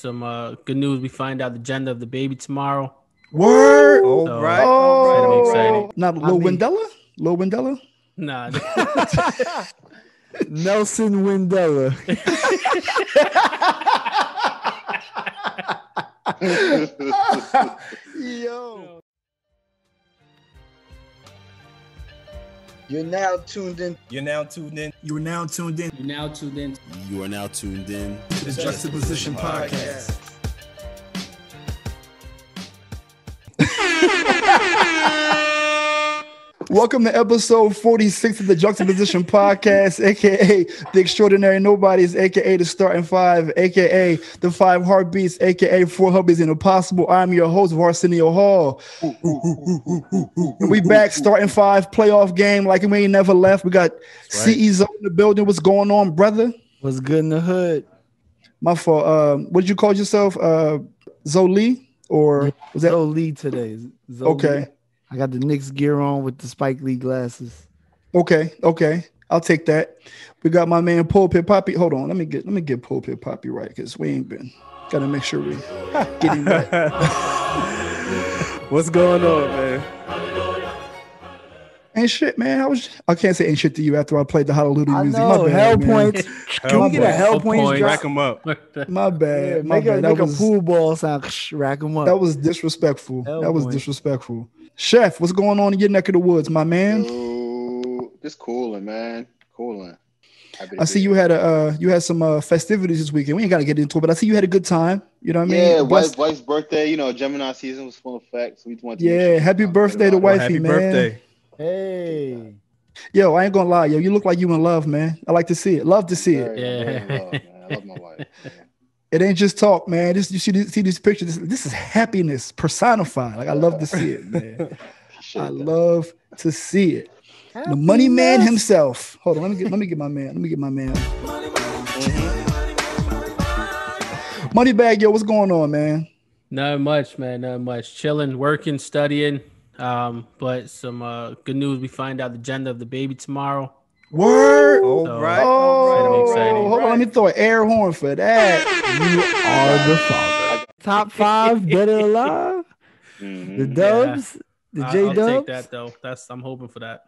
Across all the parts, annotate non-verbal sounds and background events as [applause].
some uh, good news. We find out the gender of the baby tomorrow. Word. All So- right. Oh, all right. excited. not Lil mean- Wendella. Lil Wendella. Nah, [laughs] Nelson Wendella. [laughs] Yo. You're now tuned in You're now tuned in. You are now tuned in You're now tuned in. You are now tuned in. to the Juxtaposition Podcast. [laughs] Welcome to episode 46 of the Juxtaposition Podcast, aka the Extraordinary Nobodies, aka the Starting Five, aka the Five Heartbeats, aka Four Hubbies and Impossible. I'm your host, Arsenio Hall. And we back starting five playoff game like we ain't never left. We got CE in the building. What's going on, brother? What's good in the hood? My fault. Um, what did you call yourself? Uh, Zoli or was that Zoe Lee today. Zoe okay? I got the Knicks gear on with the Spike Lee glasses. Okay, okay. I'll take that. We got my man Pulpit Poppy. Hold on, let me get let me get Pulpit Poppy right because we ain't been. Got to make sure we [laughs] get him right. What's going on, man? Ain't shit, man. I was. I can't say ain't shit to you after I played the Hallelujah I music. know, my bad, hell man. points. Can we get a hell Hell points points. Rack them up. [laughs] My bad. Yeah, my make a. That make a pool ball sound. [laughs] Rack them up. that was disrespectful. Hell that was point. disrespectful. Chef, what's going on in your neck of the woods, my man? Yo, just cooling, man. Cooling. I see you had a uh, you had some uh, festivities this weekend. We ain't got to get into it, but I see you had a good time. You know what I mean? Yeah, Blessed- wife, wife's birthday. You know, Gemini season was full effect, so we just wanted to. make Yeah, happy birthday to it. wife. Happy Wifey, man. birthday. hey. Yo, I ain't gonna lie, yo. You look like you in love, man. I like to see it. Love to see it. Yeah. very love, man. I love my wife. Yeah. It ain't just talk, man. This you see these, see these pictures. This, this is happiness personified. Like I love to see it, man. I love to see it. The money man himself. Hold on, let me get let me get my man. Let me get my man. Money bag, yo, what's going on, man? Not much, man. Not much. Chilling, working, studying. Um, but some uh, good news. We find out the gender of the baby tomorrow. Word. All So- right. Oh, all right, exciting. all hold on, let me throw an air horn for that. You are the father. Top five, dead or alive. Mhm. The Dubs, the I- J I'll take Dubs. that though. That's I'm hoping for that.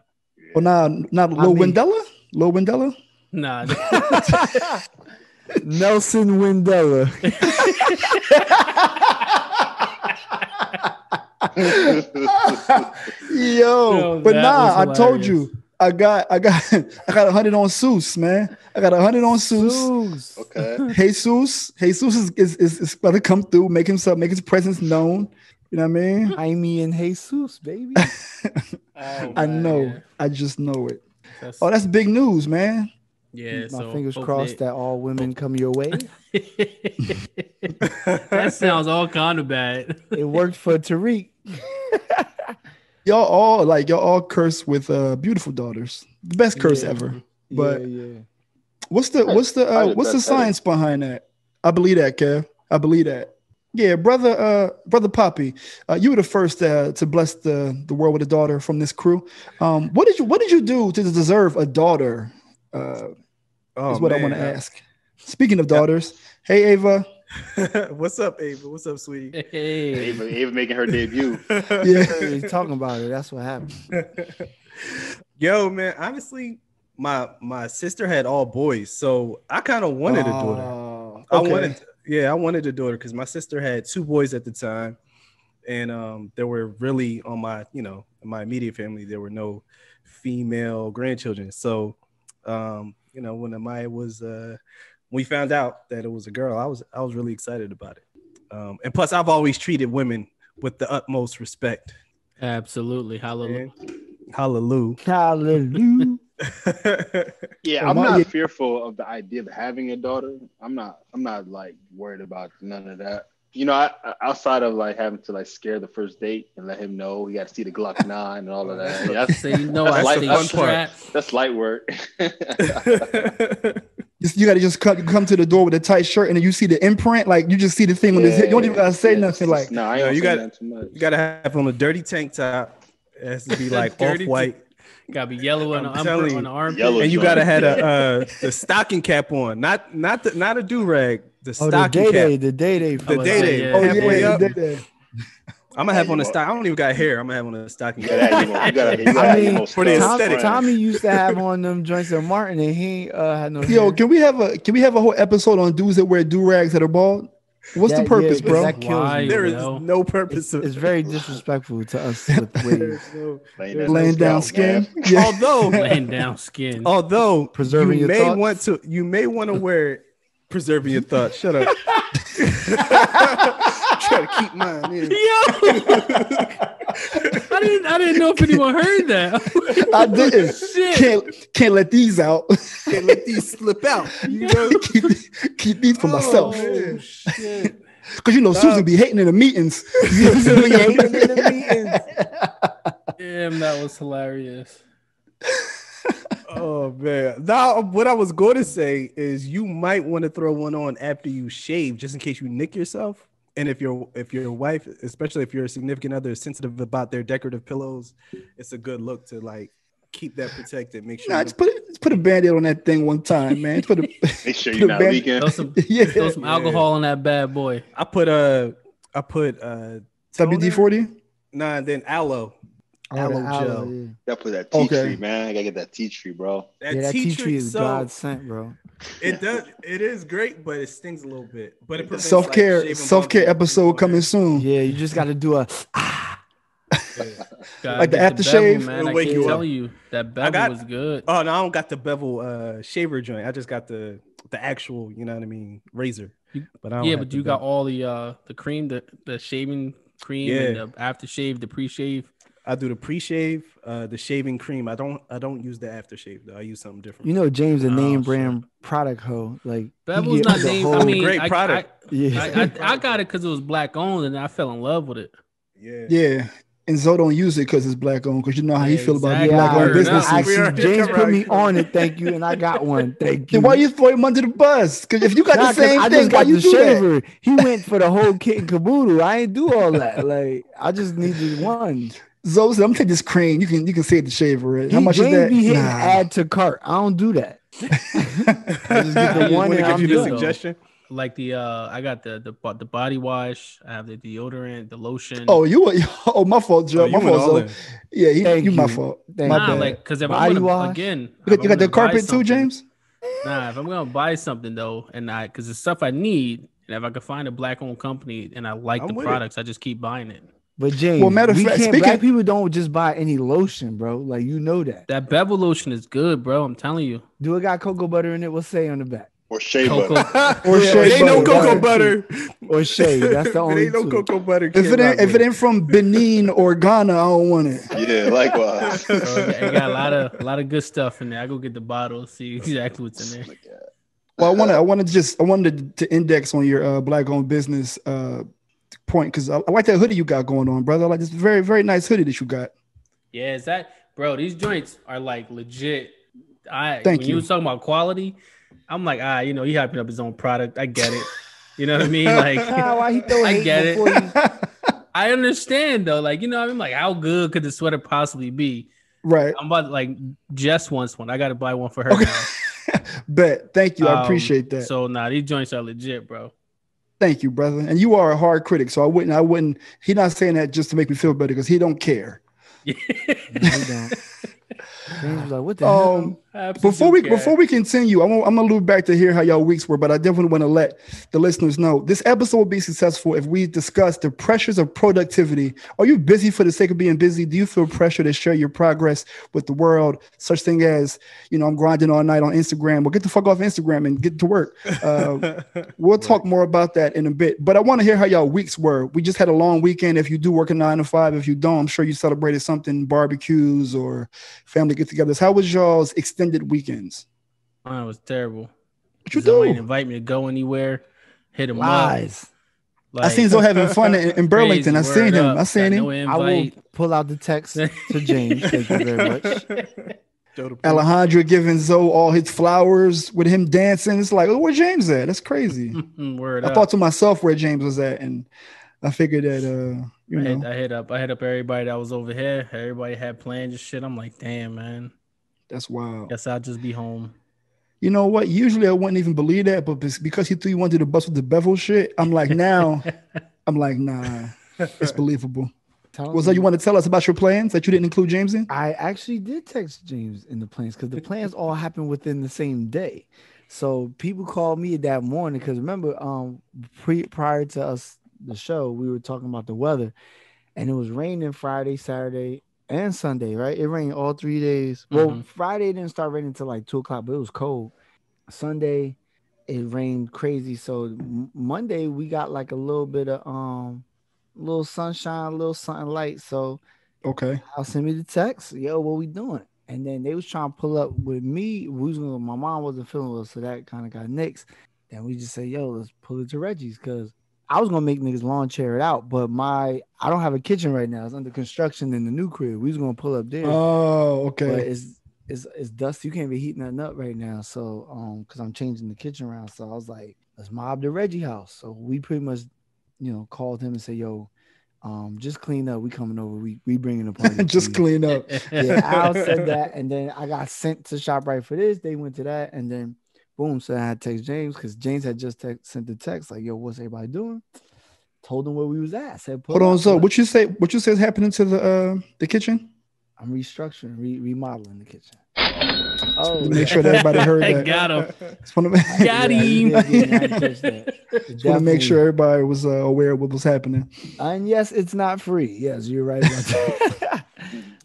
Well, nah, not Lil mean- Wendella. Lil Wendella. Nah, [laughs] Nelson Wendella. [laughs] [laughs] Yo, Yo, but that nah, I told you. I got, I got, [laughs] I got a hundred on Seuss, man. I got a hundred on Seuss. Zeus. Okay. [laughs] Jesus, Jesus is is, is is about to come through, make himself, make his presence known. You know what I mean? [laughs] Jaime and Jesus, baby. Oh, I know. I just know it. That's, Oh, that's big news, man. yeah. My so fingers hopefully- crossed that all women come your way. that sounds all kind of bad. It worked for Tariq. Y'all all like y'all all cursed with uh beautiful daughters. The best curse Yeah. ever. But yeah, yeah. what's the what's the uh, what's the science behind that? I believe that, Kev. I believe that. Yeah, brother, uh, brother Poppy, uh, you were the first uh, to bless the the world with a daughter from this crew. Um, what did you what did you do to deserve a daughter? Uh, Oh, is what I want to ask. Speaking of daughters, hey Ava, [laughs] What's up, Ava? What's up, sweetie? Hey, Ava, Ava making her debut. [laughs] yeah, He's talking about it. That's what happened. [laughs] Yo, man, honestly, my my sister had all boys, so I kind of wanted a daughter. Oh, I wanted, yeah, I wanted a daughter because my sister had two boys at the time, and um, there were really on my, you know, my immediate family, there were no female grandchildren. So, um, you know, when Amaya was, uh, we found out that it was a girl, I was, I was really excited about it. Um, and plus, I've always treated women with the utmost respect. absolutely. Hallelujah. Man. Hallelujah. Hallelujah. Yeah, [laughs] I'm not fearful of the idea of having a daughter. I'm not. I'm not like worried about none of that. You know, I, I- outside of like having to like scare the first date and let him know he got to see the Glock nine and all of that. Yeah, that's, So you know That's I like stay the fun part. strapped. that's light work. [laughs] [laughs] Just- you got to just come, come to the door with a tight shirt, and then you see the imprint. Like you just see the thing on his head. You don't even gotta say Yeah, nothing. Like no, I ain't you got- nothing too much. you gotta have on a dirty tank top. It has to be [laughs] like off Dirty white. Gotta be yellow on the, I'm um, on you. the armpit. Yellow and you gotta have a [laughs] uh, the stocking cap on, not not the, not a do rag, the Oh, stocking day day, cap. the day day. The about day say, day. yeah. Oh yeah, halfway yeah, up. Yeah, yeah. I'm gonna have on a stock. I don't even got hair. I'm gonna have on a stocking You [laughs] gotta, you gotta, you gotta, you gotta I mean, for the close aesthetic. Tommy used to have on them joints of Martin, and he uh, had no. Yo, hair. can we have a can we have a whole episode on dudes that wear do rags that are bald? What's the purpose, yeah, bro? that kills Why? me. There is Yo. no purpose. It's, it's very [laughs] disrespectful to us with waves. There's no- Laying there's Laying no down skin. [laughs] Yeah. Although, Laying down skin. although Preserving you your may thoughts. want to, you may want to wear preserving your thoughts. Shut up. Try to keep mine in. [laughs] Yo, I didn't. I didn't know if anyone heard that. [laughs] I didn't. Shit. Can't can't let these out. Can't let these slip out. You know. [laughs] keep, keep these for myself. Oh, shit. Cause you know Susan be hating in the meetings. Susan be hating in the meetings. Damn, that was hilarious. Oh man. Now, what I was going to say is you might want to throw one on after you shave, just in case you nick yourself. And if your if your wife, especially if your significant other, is sensitive about their decorative pillows, it's a good look to like keep that protected. Make sure. Nah, just put it, just put a band-aid on that thing one time, man. Just put a, [laughs] Make sure you're not band- leaking. Throw some, [laughs] yeah. throw some alcohol on that bad boy. I put a, I put uh WD forty. Nah, then aloe. Oh, the Aloe aloe, gel. yeah. Gotta put that tea Okay. tree, man. I gotta get that tea tree, bro. That, yeah, that tea tea tree is so God sent, bro. [laughs] it does it is great, but it stings a little bit. But it prevents, Self care, like, self care episode coming soon. Yeah, you just got to do a. that. Gotta Like the get aftershave? bevel, man. It'll I wake can't you tell up. you that bevel got- was good. Oh no, I don't got the bevel uh shaver joint. I just got the the actual, you know what I mean, razor. But I don't yeah, but the you got all the uh the cream, the the shaving cream, and Yeah. the aftershave, the pre-shave. I do the pre-shave, uh the shaving cream. I don't I don't use the aftershave though. I use something different. You know, James, a Oh, name shit. brand product hoe. Like Bevel's not the named. I mean, Great I, product. yeah. I, I, I got it because it was black owned, and I fell in love with it. yeah. Yeah. And Zoe don't use it because it's black owned. Because you know how he feel about Exactly. black owned businesses. up. I We are- actually, James put me on it. Thank you, and I got [laughs] one. Thank you. Then why you throw him under the bus? Because if you got Nah, the 'cause same thing, why you the do that? shaver. He went for the whole kit and caboodle. I ain't do all that. Like I just needed one. Zoe said, "I'm gonna take this cream. You can you can save the shaver. Right? How He, much James is that? be hitting Nah. add to cart. I don't do that. [laughs] I just get the one Want I'm give you the good, good. though. suggestion? Like the uh, I got the the the body wash. I have the deodorant, the lotion. Oh, you were- [laughs] oh my fault, Joe. Oh, my you went fault, all Zoe. in. Yeah, he, Thank you, my fault. Thank my nah, bad. like because if Body I'm gonna wash? again, you got, you got the carpet too, James? Nah, if I'm gonna buy something though, and I because the stuff I need, and if I could find a black owned company and I like I'm the with it. products, I just keep buying it. But James, Well, matter of we fact, can't, speaking- black people don't just buy any lotion, bro. Like you know that. That bevel lotion is good, bro. I'm telling you. Do it got cocoa butter in it? What's say on the back? Or shea Cocoa. butter. [laughs] Or Yeah, shea it ain't no cocoa butter. Or shade. That's the [laughs] only it ain't no two. cocoa butter. If it ain't if it ain't from Benin or Ghana, I don't want it. Yeah, likewise. [laughs] Bro, it got- it got a lot of a lot of good stuff in there. I go get the bottle, see exactly what's in there. Well, I want to I want to just I wanted to index on your uh, black owned business uh, point because I, I like that hoodie you got going on, brother. I like this very very nice hoodie that you got. Yeah, is that bro? These joints are like legit. I Thank when you. you was talking about quality, I'm like, ah, you know, he hyping up his own product. I get it. You know what I mean? [laughs] Like, why he throw I get it. before you- [laughs] I understand though. Like, you know, I mean, like, how good could the sweater possibly be? right. I'm about to, like Jess wants one. I got to buy one for her. Okay. now. [laughs] Bet. Thank you. I Um, appreciate that. So nah, these joints are legit, bro. Thank you, brother. And you are a hard critic, so I wouldn't I wouldn't. He's not saying that just to make me feel better because he don't care. [laughs] No, he don't. James was like, what the um, hell? Absolutely before we before we continue, I'm gonna, I'm gonna loop back to hear how y'all weeks were, but I definitely want to let the listeners know this episode will be successful if we discuss the pressures of productivity. Are you busy for the sake of being busy? Do you feel pressure to share your progress with the world? Such thing as, you know, I'm grinding all night on Instagram. Well, get the fuck off Instagram and get to work. Uh, [laughs] we'll talk more about that in a bit. But I want to hear how y'all weeks were. We just had a long weekend. If you do work a nine to five, if you don't, I'm sure you celebrated something, barbecues or family get-togethers. How was y'all's extended weekends? Mine was terrible. What you Somebody do? didn't invite me to go anywhere. Hit him Lies. up. I seen Zoe having fun in, in [laughs] Burlington. I seen him. up. I seen Got him. No I will pull out the text to [laughs] James. Thank you very much. [laughs] Joe. Alejandro giving Zoe all his flowers with him dancing. It's like, oh, where James at? That's crazy. Word I up. thought to myself where James was at, and I figured that uh, you I hit, know, I hit up. I hit up everybody that was over here. Everybody had plans and shit. I'm like, damn, man. That's wild. Guess I'll just be home. You know what? Usually I wouldn't even believe that, but because he threw you under the bus with the bevel shit, I'm like, now, [laughs] I'm like, nah, it's believable. Tell Was that you want to tell us about your plans that you didn't include James in? I actually did text James in the plans because the plans all happened within the same day. So people called me that morning because remember, um, pre prior to us the show, we were talking about the weather, and it was raining Friday, Saturday, and Sunday. Right? It rained all three days. Well, Mhm. Friday didn't start raining until like two o'clock, but it was cold. Sunday, it rained crazy. So Monday we got like a little bit of um, little sunshine, a little something light. So. Okay. I'll send me the text. Yo, what we doing? And then they was trying to pull up with me. We was gonna, my mom wasn't feeling well, so that kind of got nixed. Then we just said, yo, let's pull it to Reggie's because I was gonna make niggas lawn chair it out, but my I don't have a kitchen right now. It's under construction in the new crib. We was gonna pull up there, Oh, but okay. it's it's it's dusty. You can't be heating nothing up right now. So um, because I'm changing the kitchen around, so I was like, let's mob the Reggie house. So we pretty much, you know, called him and said, yo, um, just clean up. We coming over. We we bringing the party. [laughs] Just clean up. yeah, Al said [laughs] that, and then I got sent to ShopRite for this. They went to that, and then boom. So I had to text James because James had just text, sent the text like, "Yo, what's everybody doing?" Told him where we was at. Said, "Pull Hold on. So what you say? What you say is happening to the uh the kitchen? I'm restructuring, re- remodeling the kitchen." Oh, Let me make sure that everybody heard that. [laughs] Got him. [laughs] Just want to [laughs] Got you him. did get me. I didn't catch that. want to make sure everybody was uh, aware of what was happening. And yes, it's not free. Yes, you're right about that.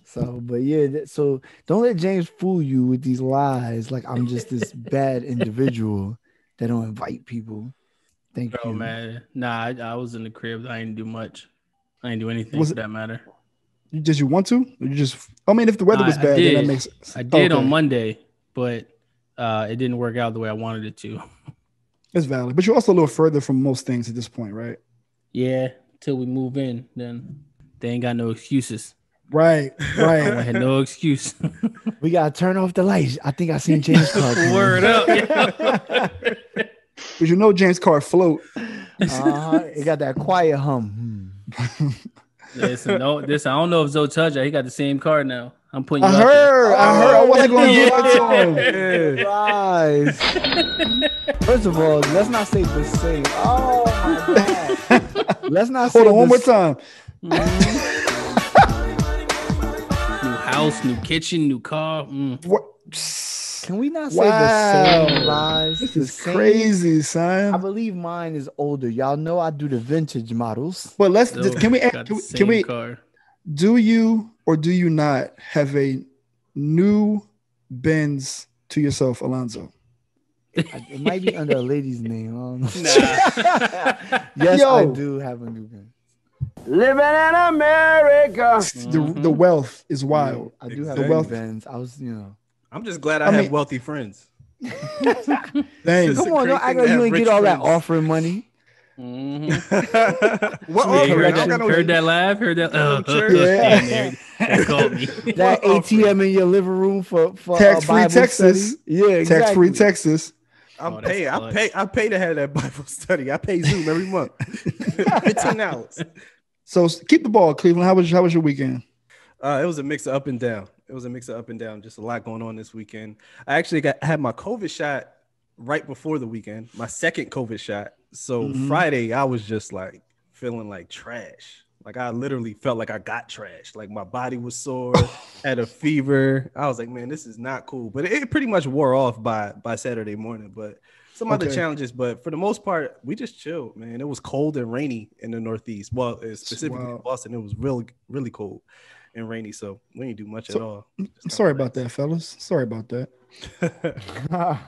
So, but yeah, that- so don't let James fool you with these lies. Like I'm just this bad individual that don't invite people. Thank Bro, you, man. Nah, I, I was in the crib. I didn't do much. I didn't do anything Was for it- that matter. You- Did you want to? Or you just? I mean, if the weather I- was I bad, then that did. makes. I did okay. on Monday, but uh, it didn't work out the way I wanted it to. It's valid, but you're also a little further from most things at this point, right? Yeah, till we move in, then they ain't got no excuses. Right, right. I right. had no excuse. [laughs] We gotta turn off the lights. I think I seen James Carter. [laughs] Word up. But [laughs] you know, James Carr float. Uh-huh. It got that quiet hum. Hmm. Listen, no, this I don't know if Zoe touched it. He got the same card now. I'm putting you I out there. heard. I heard. I wasn't going to give it to him. Guys. First of all, let's not say the same. Oh my god. Let's not say Hold on, one more time. New house, new kitchen, new car. Mm. What? Can we not say Wow. the same lies? This The is same- crazy, son. I believe mine is older. Y'all know I do the vintage models. But let's. Zoe Can we? Can we? Can we car. do you or do you not have a new Benz to yourself, Alonzo? I- It might be under a lady's name. I don't know. [laughs] Nah. [laughs] yes, Yo. I do have a new gun. Living in America. The, the wealth is wild. I do have Exactly. a wealth- Benz. I was, you know. I'm just glad I, I have wealthy friends. [laughs] Thanks. Come on, great don't act like you have ain't get all that friends. offering money. Mhm. [laughs] what Yeah, offering? heard, I that, no- heard that laugh? Heard that? Uh, [laughs] church. Yeah. yeah. That called me. That What offering? ATM in your living room for, for uh, Tax-free Texas. study. Yeah, exactly. Tax free Texas. I'm Oh, that's pay. I pay. I pay to have that Bible study. I pay Zoom every month. Fifteen dollars. So keep the ball, Cleveland. How was how was your weekend? Uh, it was a mix of up and down. It was a mix of up and down. Just a lot going on this weekend. I actually got had my COVID shot right before the weekend. My second COVID shot. So Mhm. Friday, I was just like feeling like trash. Like I literally felt like I got trashed. Like my body was sore, [laughs] had a fever. I was like, man, this is not cool. But it, it pretty much wore off by by Saturday morning. But some other challenges, but for the most part, we just chilled, man. It was cold and rainy in the Northeast. Well, uh, specifically in Wow. Boston, it was really, really cold and rainy. So we didn't do much So- at all. I'm sorry about that, fellas. Sorry about that. [laughs]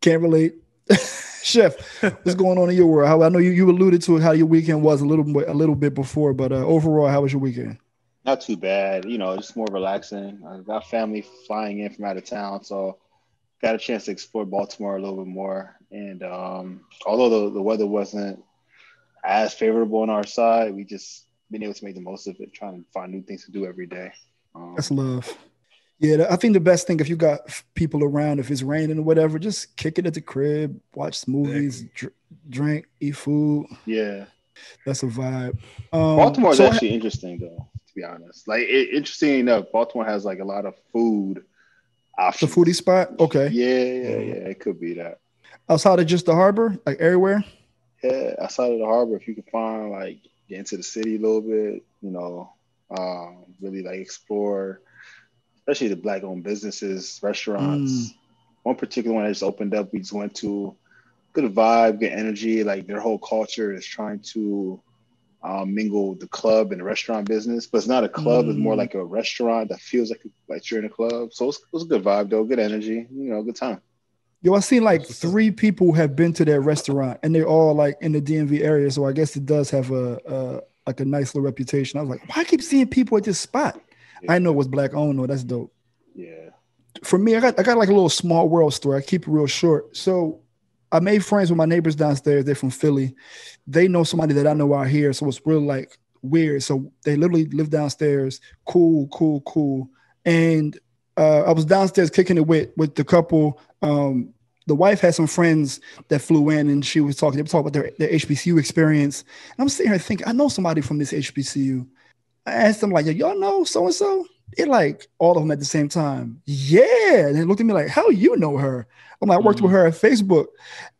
Can't relate. [laughs] Chef, what's going on in your world? How, I know you, you alluded to how your weekend was a little bit a little bit before, but uh, overall, how was your weekend? Not too bad, you know, just more relaxing. I got family flying in from out of town, so got a chance to explore Baltimore a little bit more. And um, although the, the weather wasn't as favorable on our side, we just been able to make the most of it, trying to find new things to do every day. Um, That's love. Yeah, I think the best thing if you got people around, if it's raining or whatever, just kick it at the crib, watch movies, dr- drink, eat food. yeah. That's a vibe. Um, Baltimore is so- actually interesting, though, to be honest. Like, it, interesting enough, Baltimore has like a lot of food The foodie spot. Okay. Yeah, yeah, yeah. It could be that. Outside of just the harbor, like everywhere. Yeah, outside of the harbor, if you can find like get into the city a little bit, you know, um, really like explore, especially the black-owned businesses, restaurants. Mm. One particular one that just opened up, we just went to. Good vibe, good energy. Like their whole culture is trying to um, mingle the club and the restaurant business, but it's not a club. It's more Mm. like a restaurant that feels like like you're in a club. So it's, it was a good vibe though, good energy. You know, good time. Yo, I seen like That's what's up. three people have been to that restaurant, and they're all like in the DMV area. So I guess it does have a, a like a nice little reputation. I was like, why I keep seeing people at this spot? I know it was black owned though. That's dope. Yeah. For me, I got I got like a little small world story. I keep it real short. So I made friends with my neighbors downstairs. They're from Philly. They know somebody that I know out here. So it's real like weird. So they literally live downstairs. Cool, cool, cool. And uh, I was downstairs kicking it with with the couple. Um, the wife had some friends that flew in, and she was talking. They were talking about their, their HBCU experience. And I'm sitting here thinking, I know somebody from this HBCU. I asked them like, y'all know so and so and like all of them at the same time. Yeah. And they looked at me like, how you know her? I'm like, I worked with her at Facebook.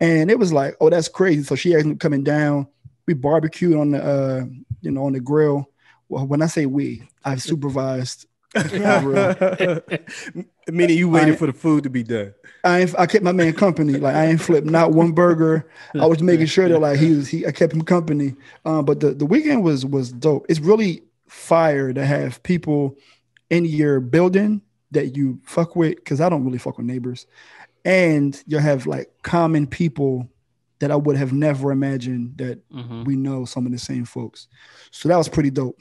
And it was like, oh, that's crazy. So she ended up coming down. We barbecued on the uh, you know, on the grill. Well, when I say we, I've supervised. [laughs] [laughs] Meaning you waited I- for the food to be done. I ain't, I kept my man company. Like I ain't flipped not one burger. I was making sure that like he was he I kept him company. Um, but the, the weekend was was dope. It's really fire to have people in your building that you fuck with because I don't really fuck with neighbors, and you have like common people that I would have never imagined that Mhm. we know some of the same folks. So that was pretty dope.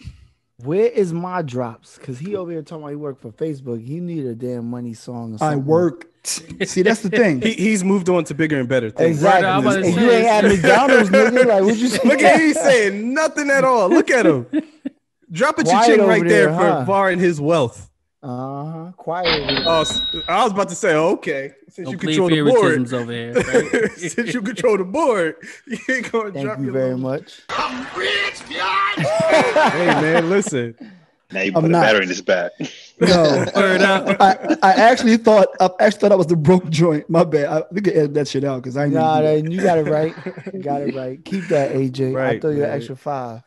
Where is my drops? Because he over here talking about he worked for Facebook. He need a damn money song. Or I something. worked. See, that's the thing. [laughs] He, he's moved on to bigger and better things. Exactly. I'm about to And you ain't at McDonald's, nigga. Like, what you [laughs] say? Look at he's saying nothing at all. Look at him. [laughs] Drop a Quiet cha-ching right there, there, for huh? barring his wealth. Uh huh. Quiet. over. Oh, s- I was about to say, okay, since No you control the board, over here. Right? [laughs] since you control the board, [laughs] you ain't gonna Thank drop you your very little- much. [laughs] Hey man, listen. Now you I'm put a not. battery in his back. No, Word up. I, I actually thought I actually thought I was the broke joint. My bad. I, we could edit that shit out because I ain't Nah, nah, you got it right. You got it right. Keep that, AJ. I'll Right, throw you an extra five.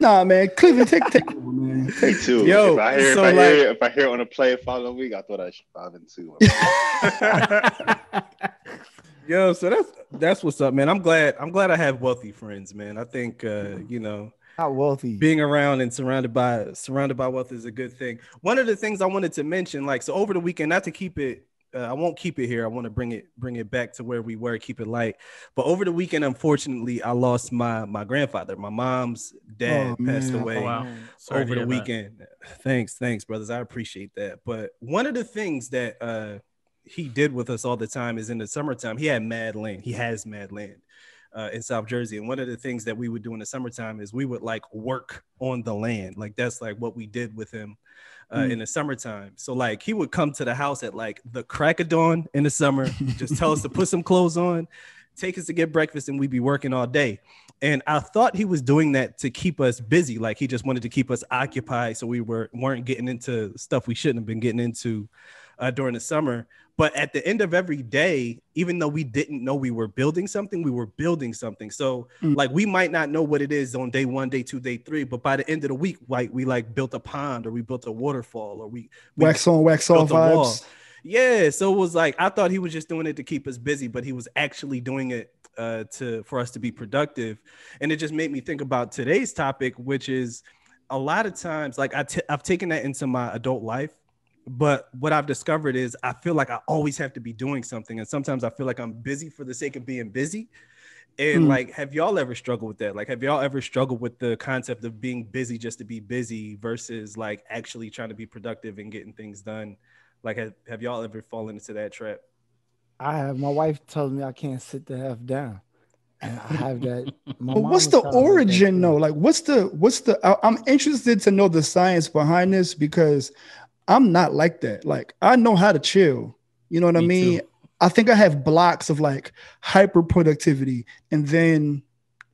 Nah, man. Cleveland, take take [laughs] over, man. Take, too. Yo, if I hear, so if, I like- hear if I hear on a play following week, I thought I should five and two. [laughs] Yo, so that's that's what's up, man. I'm glad I'm glad I have wealthy friends, man. I think uh, you know, Not wealthy. being around and surrounded by surrounded by wealth is a good thing. One of the things I wanted to mention, like so over the weekend, not to keep it, uh, I won't keep it here. I want to bring it bring it back to where we were, keep it light. But over the weekend, unfortunately, I lost my my grandfather. My mom's dad Oh, passed man. away Oh, wow. Over the hear that. weekend. Thanks, thanks, brothers. I appreciate that. But one of the things that uh he did with us all the time is in the summertime, he had mad land. He has mad land uh, in South Jersey. And one of the things that we would do in the summertime is we would like work on the land. Like that's like what we did with him Mm. in the summertime. So like he would come to the house at like the crack of dawn in the summer, just tell us to put some clothes on, take us to get breakfast, and we'd be working all day. And I thought he was doing that to keep us busy. Like he just wanted to keep us occupied so we were weren't getting into stuff we shouldn't have been getting into uh, during the summer. But at the end of every day, even though we didn't know we were building something, we were building something. So Mm. like we might not know what it is on day one, day two, day three, but by the end of the week, like we like built a pond or we built a waterfall or we, we wax on, wax off a wall. vibes. yeah, so it was like I thought he was just doing it to keep us busy, but he was actually doing it uh, to for us to be productive, and it just made me think about today's topic, which is a lot of times like I t- I've taken that into my adult life, but what I've discovered is I feel like I always have to be doing something, and sometimes I feel like I'm busy for the sake of being busy. And Hmm. like, have y'all ever struggled with that? Like, have y'all ever struggled with the concept of being busy just to be busy versus like actually trying to be productive and getting things done? Like, have, have y'all ever fallen into that trap? I have my wife tells me I can't sit the F down. And I have that. [laughs] But what's the kinda like that origin though? Like, what's the what's the? I, I'm interested to know the science behind this because I'm not like that. Like, I know how to chill. You know what I mean? too. I think I have blocks of like hyper productivity, and then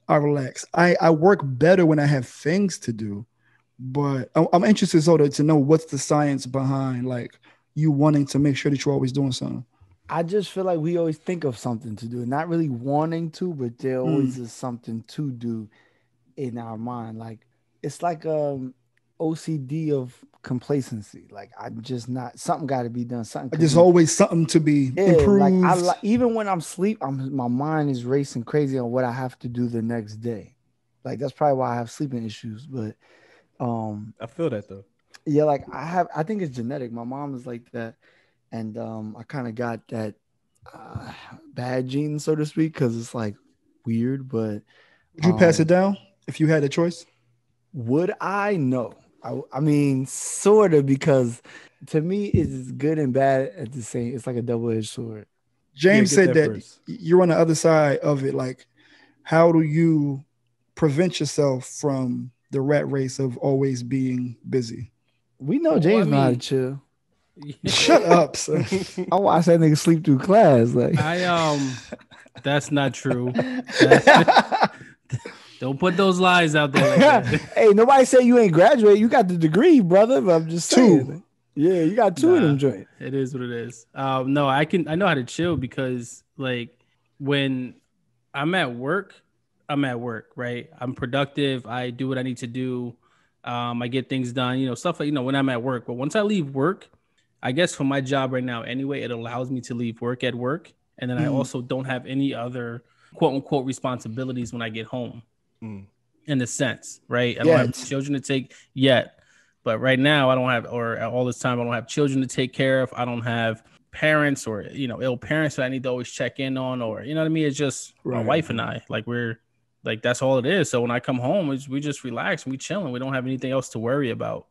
I relax. I I work better when I have things to do. But I'm, I'm interested so to, to know what's the science behind like you wanting to make sure that you're always doing something? I just feel like we always think of something to do, not really wanting to, but there always is something to do in our mind. Like it's like um OCD of complacency. Like I'm just not something got to be done. Something. There's be- always something to be yeah, improved. like I li- even when I'm sleep, I'm my mind is racing crazy on what I have to do the next day. Like that's probably why I have sleeping issues. But um I feel that though. yeah, like I have I think it's genetic. My mom is like that. And um I kind of got that uh, bad gene, so to speak, because it's like weird, but Would you pass um, it down if you had a choice? would I know? I, I mean, sort of, because to me, it's good and bad at the same. It's like a double-edged sword. James get said that that you're on the other side of it. Like, how do you prevent yourself from the rat race of always being busy? We know Well, James I know how to mean- chill. [laughs] Shut up, son. [laughs] I watch that nigga sleep through class. Like, I um, [laughs] that's not true. That's- don't put those lies out there. Like [laughs] hey, nobody said you ain't graduate. You got the degree, brother. But I'm just Two. saying. Yeah, you got two of them Nah. joints. It is what it is. Um, no, I can. I know how to chill because like when I'm at work, I'm at work, right? I'm productive. I do what I need to do. Um, I get things done. You know, stuff like you know when I'm at work. But once I leave work, I guess for my job right now, anyway, it allows me to leave work at work, and then I Mm. also don't have any other quote unquote responsibilities when I get home. Mm. In a sense, right? I don't have children to take yet, but right now I don't have, or all this time I don't have children to take care of. I don't have parents or you know ill parents that I need to always check in on, or you know what I mean. It's just my wife and I. Like we're like that's all it is. So when I come home, we just relax and we chilling. We don't have anything else to worry about.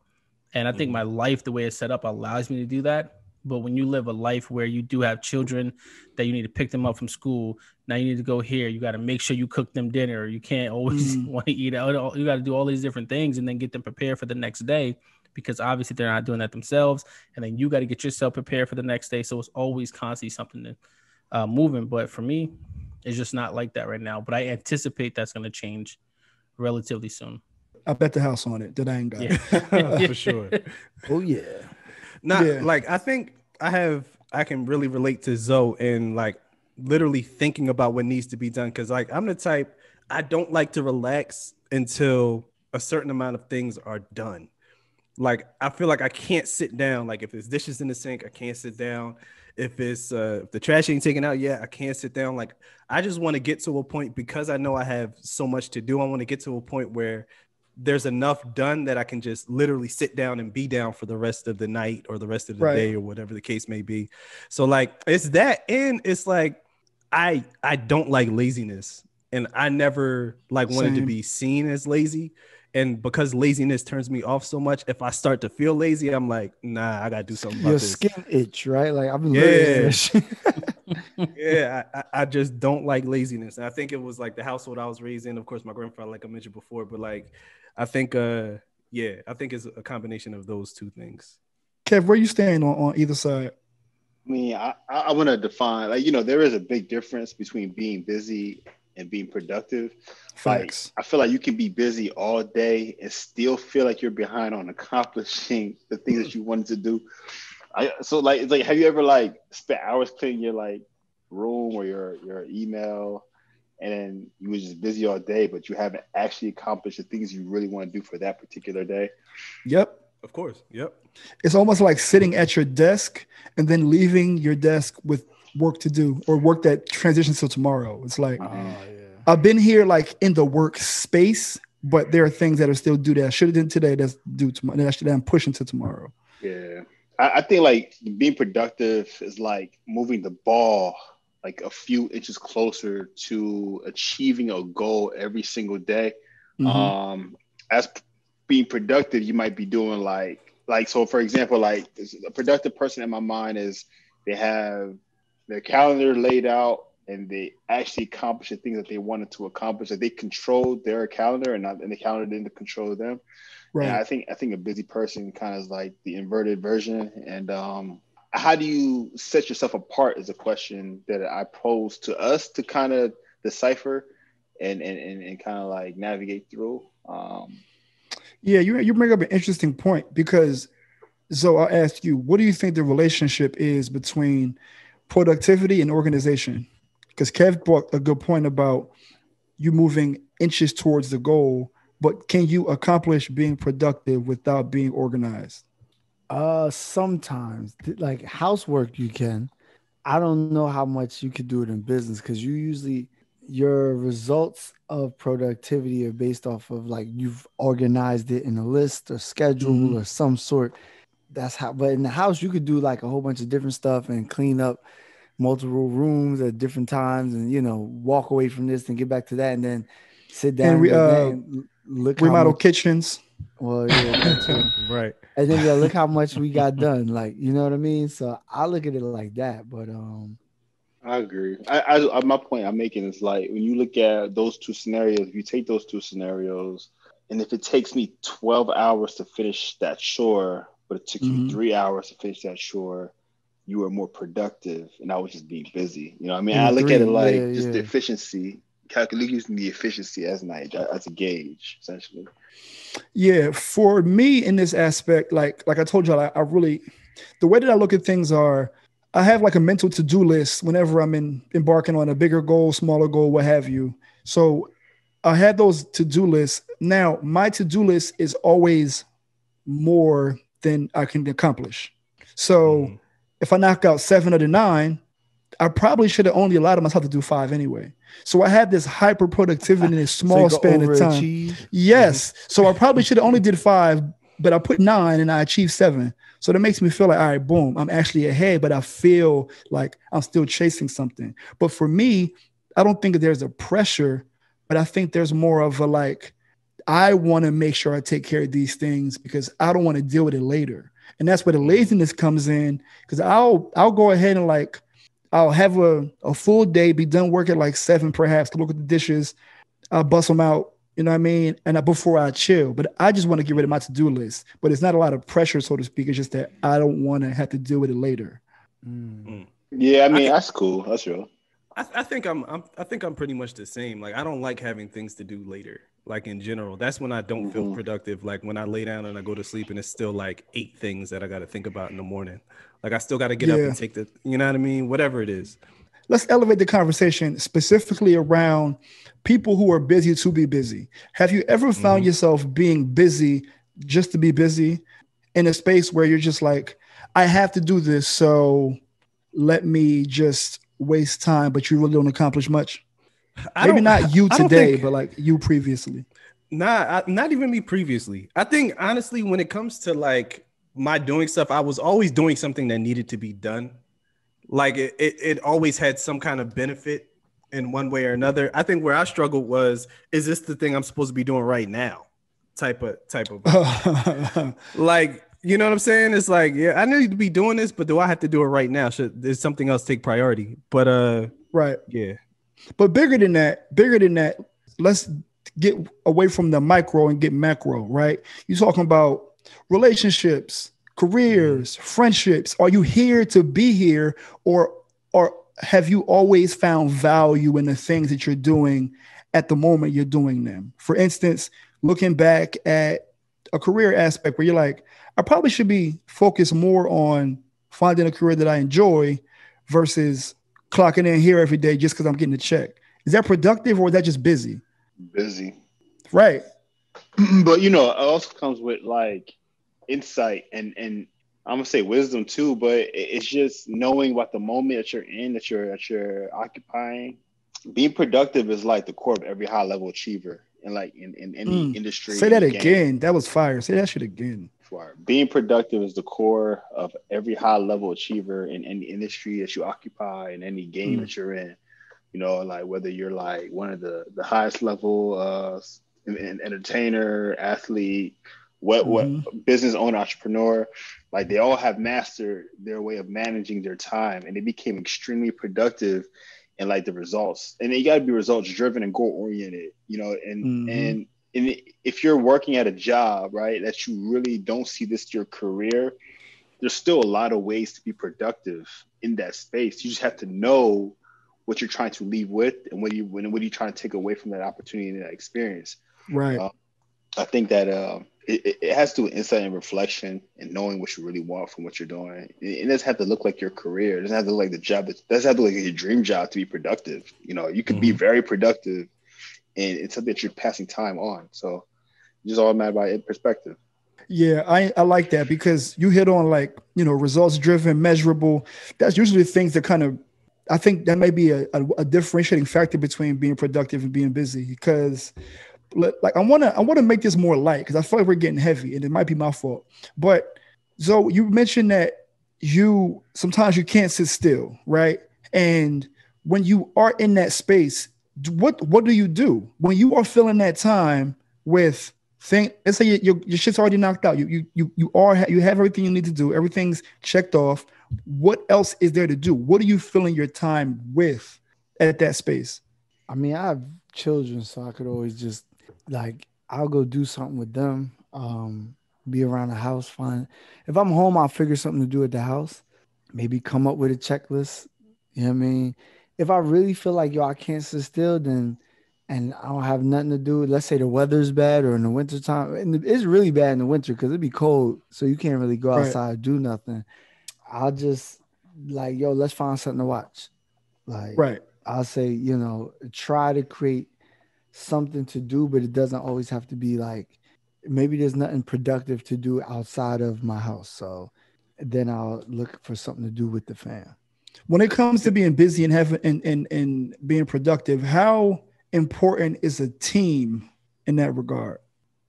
And I think Mhm. my life, the way it's set up, allows me to do that. But when you live a life where you do have children that you need to pick them up from school, now you need to go here. You got to make sure you cook them dinner. You can't always Mm. want to eat out. You got to do all these different things and then get them prepared for the next day because obviously they're not doing that themselves. And then you got to get yourself prepared for the next day. So it's always constantly something to, uh, moving. But for me, it's just not like that right now. But I anticipate that's going to change relatively soon. I bet the house on it that I ain't got. Yeah. it. [laughs] [laughs] for sure. Oh yeah. Not Yeah. like I think I have I can really relate to Zoe and like literally thinking about what needs to be done because like I'm the type I don't like to relax until a certain amount of things are done. Like I feel like I can't sit down. Like if there's dishes in the sink, I can't sit down. If it's uh if the trash ain't taken out yet, I can't sit down. Like I just want to get to a point because I know I have so much to do. I want to get to a point where there's enough done that I can just literally sit down and be down for the rest of the night or the rest of the Right. day or whatever the case may be. So like it's that and it's like I I don't like laziness and I never like wanted to be seen as lazy. And because laziness turns me off so much, if I start to feel lazy, I'm like, nah, I gotta do something about Your this. skin itch, right? Like I've been Yeah. looking at that shit. [laughs] yeah, I, I- I just don't like laziness. And I think it was like the household I was raised in. Of course, my grandfather, like I mentioned before, but like I think uh yeah, I think it's a combination of those two things. Kev, where you stand on, on either side? I mean, I, I, I want to define like you know there is a big difference between being busy and being productive. Facts. I feel like you can be busy all day and still feel like you're behind on accomplishing the things that you wanted to do. I so like it's like have you ever like spent hours cleaning your like room or your your email and then you were just busy all day but you haven't actually accomplished the things you really want to do for that particular day. Yep. Of course. Yep. It's almost like sitting at your desk and then leaving your desk with work to do or work that transitions to tomorrow. It's like uh-huh. Oh yeah. I've been here like in the workspace, but there are things that are still due that I should have done today that's due tomorrow that I should I'm pushing to tomorrow. Yeah. I, I think like being productive is like moving the ball like a few inches closer to achieving a goal every single day. Mhm. Um, as p- being productive, you might be doing like like so. For example, like a productive person in my mind is they have their calendar laid out and they actually accomplish the things that they wanted to accomplish. That they controlled their calendar and not and the calendar didn't control them. right. And I think I think a busy person kind of is like the inverted version. And um, how do you set yourself apart is a question that I pose to us to kind of decipher and and, and, and kind of like navigate through. Um, Yeah, you you bring up an interesting point because So I'll ask you, what do you think the relationship is between productivity and organization? Because Kev brought a good point about you moving inches towards the goal, but can you accomplish being productive without being organized? Uh, sometimes like housework you can. I don't know how much you could do it in business because you usually your results of productivity are based off of like you've organized it in a list or schedule Mhm. or some sort. That's how. But in the house, you could do like a whole bunch of different stuff and clean up multiple rooms at different times, and you know walk away from this and get back to that, and then sit down And we, uh, and l- look how Remodel much- kitchens. well, yeah, that. [laughs] Right. and then yeah, look how much we got done. Like, you know what I mean? So I look at it like that. But um, I agree. I, I, I my point I'm making is like when you look at those two scenarios, if you take those two scenarios, and if it takes me 12 hours to finish that shore, but it took Mhm. you three hours to finish that shore, you were more productive, and I was just being busy. You know, what I mean, Yeah, I look three, at it like yeah, just the efficiency, calculating using the efficiency as an as a gauge, essentially. Yeah, for me in this aspect, like like I told you, I, I really the way that I look at things are I have like a mental to-do list whenever I'm in embarking on a bigger goal, smaller goal, what have you. So I had those to-do lists. Now my to-do list is always more than I can accomplish. So Mhm. if I knock out seven of the nine, I probably should have only allowed myself to do five anyway. So I had this hyper productivity in a [laughs] small go span of time. Yes. So I probably should have only did five, but I put nine and I achieved seven. So that makes me feel like, all right, boom, I'm actually ahead, but I feel like I'm still chasing something. But for me, I don't think that there's a pressure, but I think there's more of a like, I want to make sure I take care of these things because I don't want to deal with it later. And that's where the laziness comes in. Because I'll I'll go ahead and like I'll have a, a full day, be done work at like seven, perhaps, to look at the dishes. I'll bust them out, you know what I mean? And I, before I chill, but I just want to get rid of my to do list. But it's not a lot of pressure, so to speak. It's just that I don't want to have to deal with it later. Mm. Yeah, I mean think- that's cool. That's real. I, I think I'm, I'm I think I'm pretty much the same. Like I don't like having things to do later. Like in general, that's when I don't feel Mhm. productive. Like when I lay down and I go to sleep and it's still like eight things that I got to think about in the morning. Like I still got to get up and take the, you know what I mean? Whatever it is. Let's elevate the conversation specifically around people who are busy to be busy. Have you ever found Mhm. yourself being busy just to be busy in a space where you're just like, I have to do this, so let me just waste time, but you really don't accomplish much? I Maybe don't- [laughs] you today, think- but like you previously. Nah, I, not even me previously. I think honestly, when it comes to like my doing stuff, I was always doing something that needed to be done. Like it, it, it always had some kind of benefit in one way or another. I think where I struggled was, is this the thing I'm supposed to be doing right now? Type of type of [laughs] like, you know what I'm saying? It's like, yeah, I need to be doing this, but do I have to do it right now? Should there's something else take priority? But uh, right. yeah, But bigger than that, bigger than that, let's get away from the micro and get macro, right? You're talking about relationships, careers, friendships. Are you here to be here or or have you always found value in the things that you're doing at the moment you're doing them? For instance, looking back at a career aspect where you're like, I probably should be focused more on finding a career that I enjoy versus clocking in here every day just because I'm getting a check. Is that productive or is that just busy? Busy. Right. [clears throat] but you know, it also comes with like insight and and I'm gonna say wisdom too. But it's just knowing what the moment that you're in, that you're that you're occupying. Being productive is like the core of every high level achiever, and like in, in any Mm. industry. Say that again. That was fire. Say that shit again. Being productive is the core of every high level achiever in any industry that you occupy in any game Mm. that you're in. You know, like whether you're like one of the the highest level uh en- en- entertainer, athlete, what what business owner, entrepreneur, like they all have mastered their way of managing their time and they became extremely productive and like the results. And you gotta be results driven and goal oriented, you know, and Mhm. and and if you're working at a job, right, that you really don't see this your career, there's still a lot of ways to be productive in that space. You just have to know what you're trying to leave with and what you when what are you trying to take away from that opportunity and that experience. Right. Uh, I think that uh, it, it- has to do with insight and reflection and knowing what you really want from what you're doing. It, it doesn't have to look like your career. It doesn't have to look like the job. It doesn't have to look like your dream job to be productive. You know, you can be very productive, and it's something that you're passing time on. So, just all matter by perspective. Yeah, I, I like that because you hit on like, you know, results driven, measurable. That's usually things that kind of, I think that may be a, a, a differentiating factor between being productive and being busy because like I want to I want to make this more light because I feel like we're getting heavy and it might be my fault. But so you mentioned that you sometimes you can't sit still, right? And when you are in that space, what what do you do when you are filling that time with think let's say your, your, your shit's already knocked out you you you, you are you have everything you need to do everything's checked off what else is there to do what are you filling your time with at that space I mean, I have children, so I could always just like I'll go do something with them. Um, be around the house, find if I'm home, I'll figure something to do at the house. Maybe come up with a checklist. You know what I mean? If I really feel like yo, I can't sit still, then and I don't have nothing to do. Let's say the weather's bad or in the wintertime. And it's really bad in the winter because it'd be cold. So you can't really go outside and do nothing. I'll just like, yo, let's find something to watch. Like right I'll say, you know, try to create something to do, but it doesn't always have to be like maybe there's nothing productive to do outside of my house. So then I'll look for something to do with the fam. When it comes to being busy and having and, and and being productive how important is a team in that regard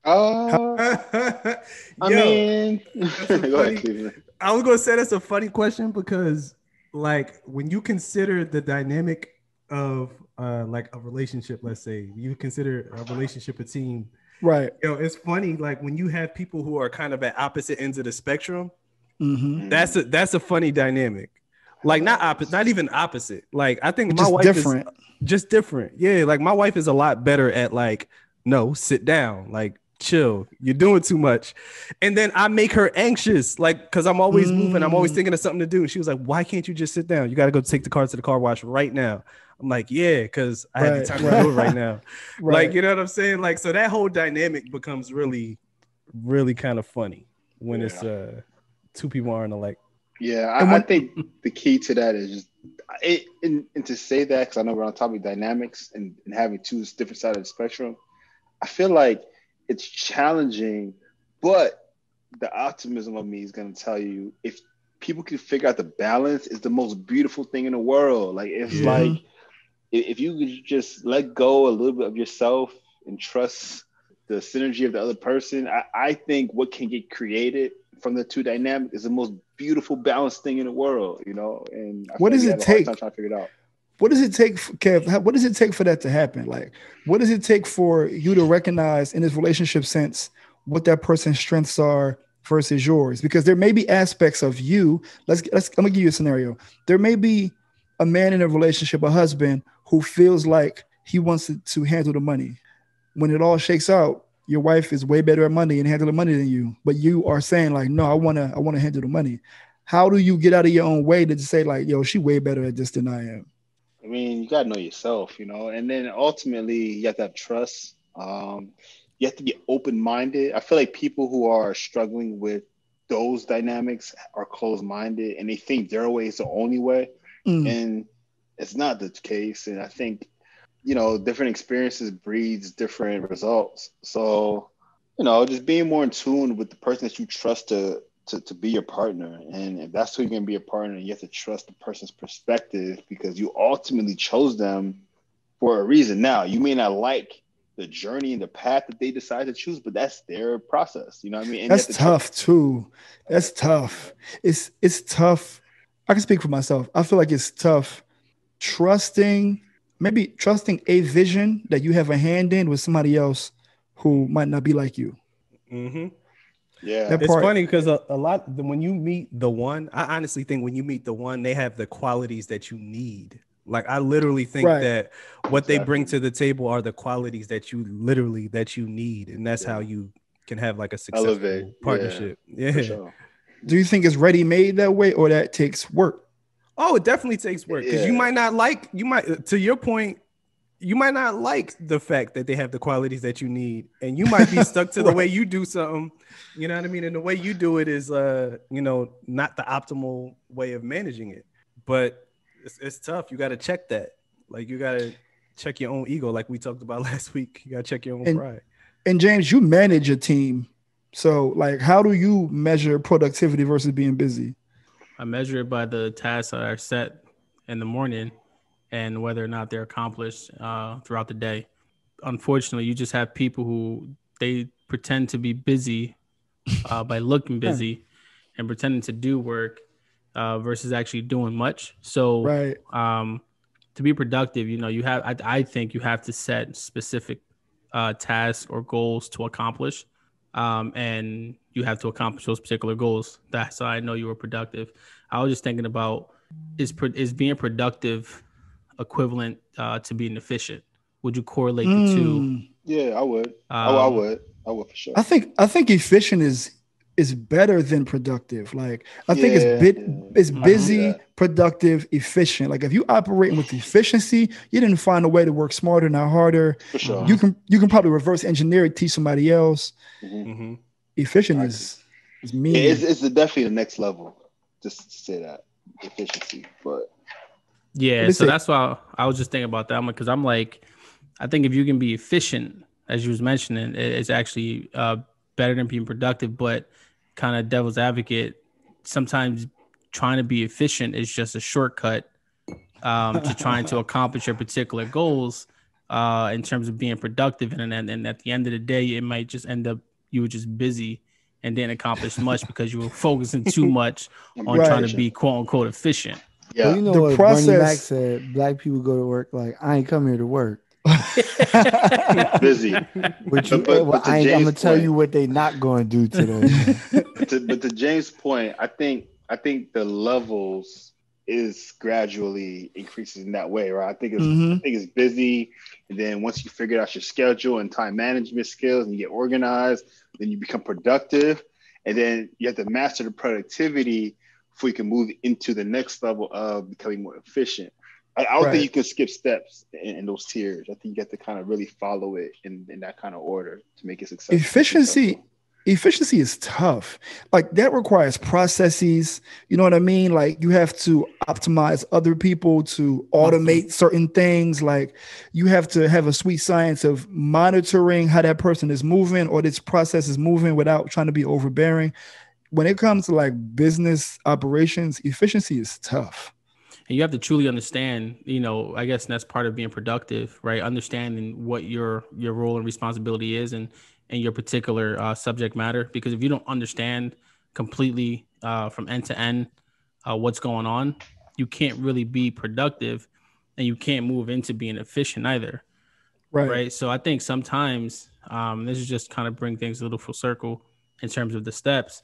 Uh, [laughs] I mean, [laughs] funny- I was gonna say that's a funny question because, like, when you consider the dynamic of uh, like a relationship, let's say you consider a relationship a team. right You know, it's funny like when you have people who are kind of at opposite ends of the spectrum. mm-hmm. That's a that's a funny dynamic. Like not opposite, not even opposite. Like I think my just wife different is just different. Yeah, like my wife is a lot better at like, no, sit down, like chill. You're doing too much. And then I make her anxious, like because I'm always moving, I'm always Mm. thinking of something to do. And she was like, Why can't you just sit down? You gotta go take the car to the car wash right now. I'm like, yeah, because I have the Right, time right. to do it right now. [laughs] right Like, you know what I'm saying? Like, so that whole dynamic becomes really, really kind of funny when it's uh two people aren't alike. Yeah, I, I think the key to that is just it, and, and to say that because I know we're on topic dynamics and, and having two different sides of the spectrum. I feel like it's challenging, but the optimism of me is going to tell you if people can figure out the balance is the most beautiful thing in the world. Like it's Yeah. like if if you could just let go a little bit of yourself and trust the synergy of the other person, I, I think what can get created from the two dynamic is the most beautiful balanced thing in the world, you know. And I What does it have a hard take? trying to figure it out. what does it take for, Kev, what does it take for that to happen like what does it take for you to recognize in this relationship sense what that person's strengths are versus yours because there may be aspects of you let's let's i'm gonna give you a scenario there may be a man in a relationship a husband who feels like he wants to, to handle the money when it all shakes out your wife is way better at money and handling money than you but you are saying like no i want to i want to handle the money how do you get out of your own way to say like yo she way better at this than i am I mean, you gotta know yourself, you know, and then ultimately you have to have trust. Um, you have to be open-minded. I feel like people who are struggling with those dynamics are closed-minded and they think their way is the only way, Mm. and it's not the case. And I think, you know, different experiences breeds different results. So, you know, just being more in tune with the person that you trust to to, to be your partner. And if that's who you're gonna be a partner, you have to trust the person's perspective because you ultimately chose them for a reason. Now, you may not like the journey and the path that they decide to choose, but that's their process. You know what I mean? And That's to tough too. That's tough. It's it's tough. I can speak for myself. I feel like it's tough trusting, maybe trusting a vision that you have a hand in with somebody else who might not be like you. Mm-hmm. Yeah. That It's part- funny because a, a lot when you meet the one, I honestly think when you meet the one, they have the qualities that you need. Like I literally think Right. that what they bring to the table are the qualities that you literally that you need, and that's Yeah. how you can have like a successful Elevate. Yeah, partnership. Yeah. for sure. Do you think it's ready made that way or that takes work? Oh, it definitely takes work because you might not like you might to your point. you might not like the fact that they have the qualities that you need, and you might be stuck to [laughs] the way you do something. You know what I mean? And the way you do it is, uh, you know, not the optimal way of managing it. But it's, it's tough. You got to check that. Like you got to check your own ego, like we talked about [laughs] last week. You got to check your own And- pride. And James, you manage a team. So, like, how do you measure productivity versus being busy? I measure it by the tasks that are set in the morning and whether or not they're accomplished uh, throughout the day. Unfortunately, you just have people who they pretend to be busy uh, by looking busy and pretending to do work uh, versus actually doing much. So, Right. um, to be productive, you know, you have, I, I think you have to set specific uh, tasks or goals to accomplish. Um, and you have to accomplish those particular goals. That's how I know you were productive. I was just thinking about is pro- is being productive equivalent uh, to being efficient? Would you correlate the two? Mm. Yeah, I would. oh, I Um, would. I would for sure. I think I think efficient is is better than productive. Like I think it's bit yeah. it's busy, productive, efficient. Like if you operating with efficiency, you didn't find a way to work smarter, not harder. for sure. You can you can probably reverse engineer it, teach somebody else. Mhm. hmm Efficient I is is mean. Yeah, it's, it's definitely the next level. Just to say that efficiency, but Yeah, so see. that's why I was just thinking about that one because I'm like, I think if you can be efficient, as you was mentioning, it- it's actually uh, better than being productive. But kind of devil's advocate, sometimes trying to be efficient is just a shortcut um, to trying to [laughs] accomplish your particular goals uh, in terms of being productive. And then and at the end of the day, it might just end up you were just busy and didn't accomplish [laughs] much because you were focusing too much on Right. trying to be quote unquote efficient. yeah, Well, you know The what Bernie Mac said? Black people go to work like I ain't come here to work. [laughs] busy. But you, But- but- well, I I'm gonna tell point- you what they not going to do today. but, [laughs] to, but to James' point, I think I think the levels is gradually increasing in that way, right? I think it's Mhm. I think it's busy, and then once you figure out your schedule and time management skills, and you get organized, then you become productive, and then you have to master the productivity before you can move into the next level of becoming more efficient. I, I don't Right. think you can skip steps in, in those tiers. I think you have to kind of really follow it in, in that kind of order to make it successful. efficiency efficiency is tough like that requires processes you know what i mean like you have to optimize other people to automate mm-hmm. certain things like you have to have a sweet science of monitoring how that person is moving or this process is moving without trying to be overbearing when it comes to like business operations efficiency is tough and you have to truly understand you know i guess that's part of being productive right? Understanding what your your role and responsibility is and and your particular uh, subject matter. Because if you don't understand completely uh, from end to end uh, what's going on you can't really be productive and you can't move into being efficient either. Right, right? So i think sometimes um, this is just kind of bring things a little full circle in terms of the steps.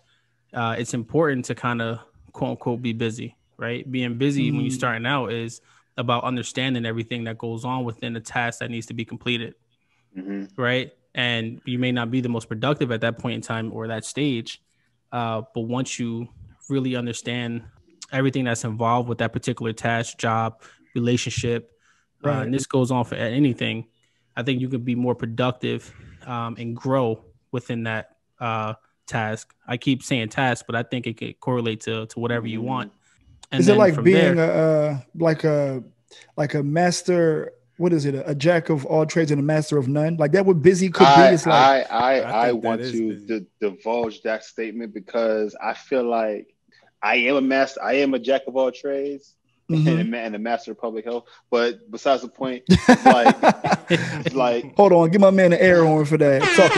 Uh, it's important to kind of quote unquote be busy right? Being busy when you're starting out is about understanding everything that goes on within the task that needs to be completed Mhm. right? And you may not be the most productive at that point in time or that stage uh, but once you really understand everything that's involved with that particular task job relationship uh, Right. and this goes on for anything i think you can be more productive um, and grow within that uh, task. I keep saying task but i think it could correlate to, to whatever you want and is it like from being there- a uh, like a like a master what is it a, a jack of all trades and a master of none like that what busy could I, be it's like I, I, I I, want to d- divulge that statement because I feel like I am a master. I am a jack of all trades mhm. and, a, ma- and a master of public health. But besides the point, [laughs] like, [laughs] like Hold on, give my man an air horn for that. Talk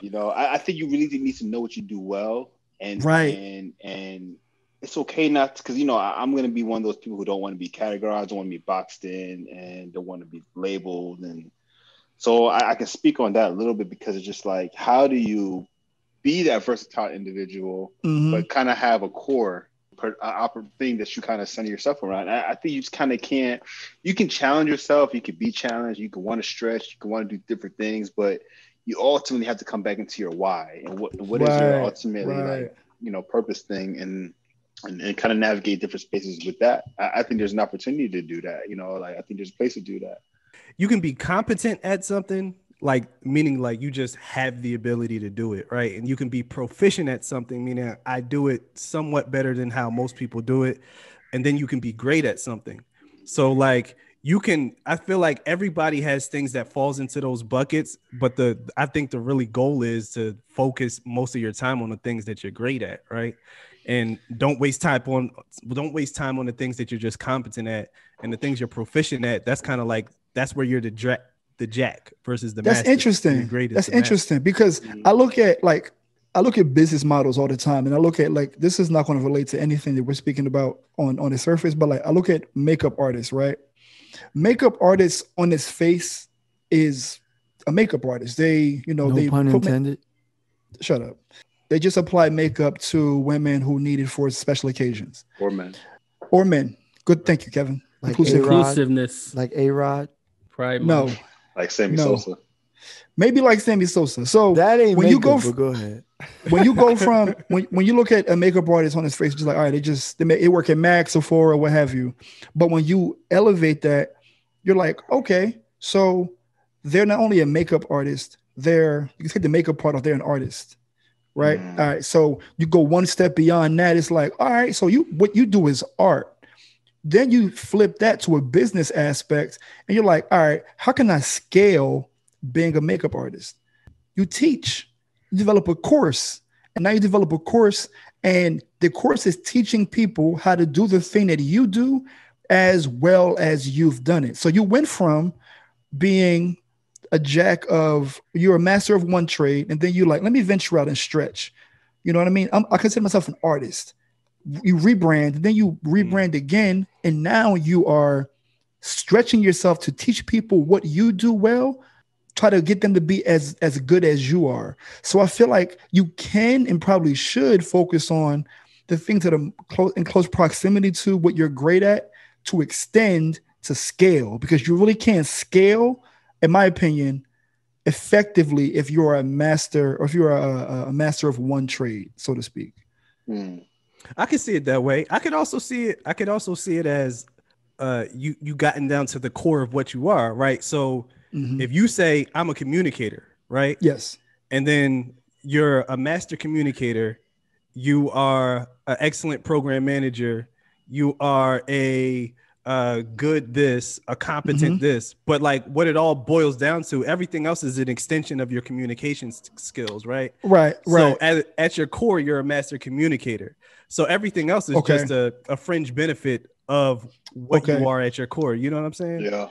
you know, I, I think you really need to know what you do well, and Right. and and it's okay not because you know I, I'm going to be one of those people who don't want to be categorized, don't want to be boxed in, and don't want to be labeled, and so I, I can speak on that a little bit because it's just like how do you be that versatile individual, Mhm. but kind of have a core per, uh, thing that you kind of center yourself around. I, I think you just kind of can't. You can challenge yourself. You can be challenged. You can want to stretch. You can want to do different things, but you ultimately have to come back into your why and what what is your Right, ultimately right. like you know purpose thing and and, and kind of navigate different spaces with that. I, I think there's an opportunity to do that. You know, like I think there's a place to do that. you can be competent at something like meaning like you just have the ability to do it right and you can be proficient at something meaning i do it somewhat better than how most people do it and then you can be great at something so like you can i feel like everybody has things that falls into those buckets but the i think the really goal is to focus most of your time on the things that you're great at right and don't waste time on don't waste time on the things that you're just competent at and the things you're proficient at that's kind of like that's where you're the dra- the jack versus the That's master. Interesting. great as That's the master. interesting because I look at like I look at business models all the time, and I look at like this is not going to relate to anything that we're speaking about on on the surface, but like I look at makeup artists, right? Makeup artists on his face is a makeup artist. They, you know, no they pun put ma- intended. shut up. They just apply makeup to women who need it for special occasions Or men. or men. Good, thank you, Kevin. Like Inclusive. A-Rod. Inclusiveness. Like A Rod. Pride No, Like Sammy No. Sosa. maybe like Sammy Sosa. So That ain't when makeup, you go but f- go ahead. When you go from when, when you look at a makeup artist on his face, just like all right, they just they, make, they work at Mac, Sephora, what have you. But when you elevate that, you're like, okay, so they're not only a makeup artist, they're you can take the makeup part off, they're an artist, right? Mm. All right, so you go one step beyond that. It's like, all right, so you what you do is art. Then you flip that to a business aspect, and you're like, all right, how can I scale being a makeup artist? You teach you develop a course and now you develop a course and the course is teaching people how to do the thing that you do as well as you've done it. So you went from being a jack of you're a master of one trade and then you're like let me venture out and stretch. You know what i mean? I'm, i consider myself an artist. You rebrand then you rebrand mm. again and now you are stretching yourself to teach people what you do well try to get them to be as as good as you are so i feel like you can and probably should focus on the things that are close in close proximity to what you're great at to extend to scale because you really can't scale in my opinion effectively if you're a master or if you're a, a master of one trade so to speak Mm. I can see it that way. I could also see it. I could also see it as uh, you you gotten down to the core of what you are, right? So Mhm. if you say I'm a communicator, right, yes and then you're a master communicator, you are an excellent program manager, you are a uh, good this, a competent Mm-hmm. this, but like what it all boils down to, everything else is an extension of your communication s- skills, right? right So right at, at your core, you're a master communicator. So everything else is Okay. just a, a fringe benefit of what Okay. you are at your core. You know what I'm saying? Yeah.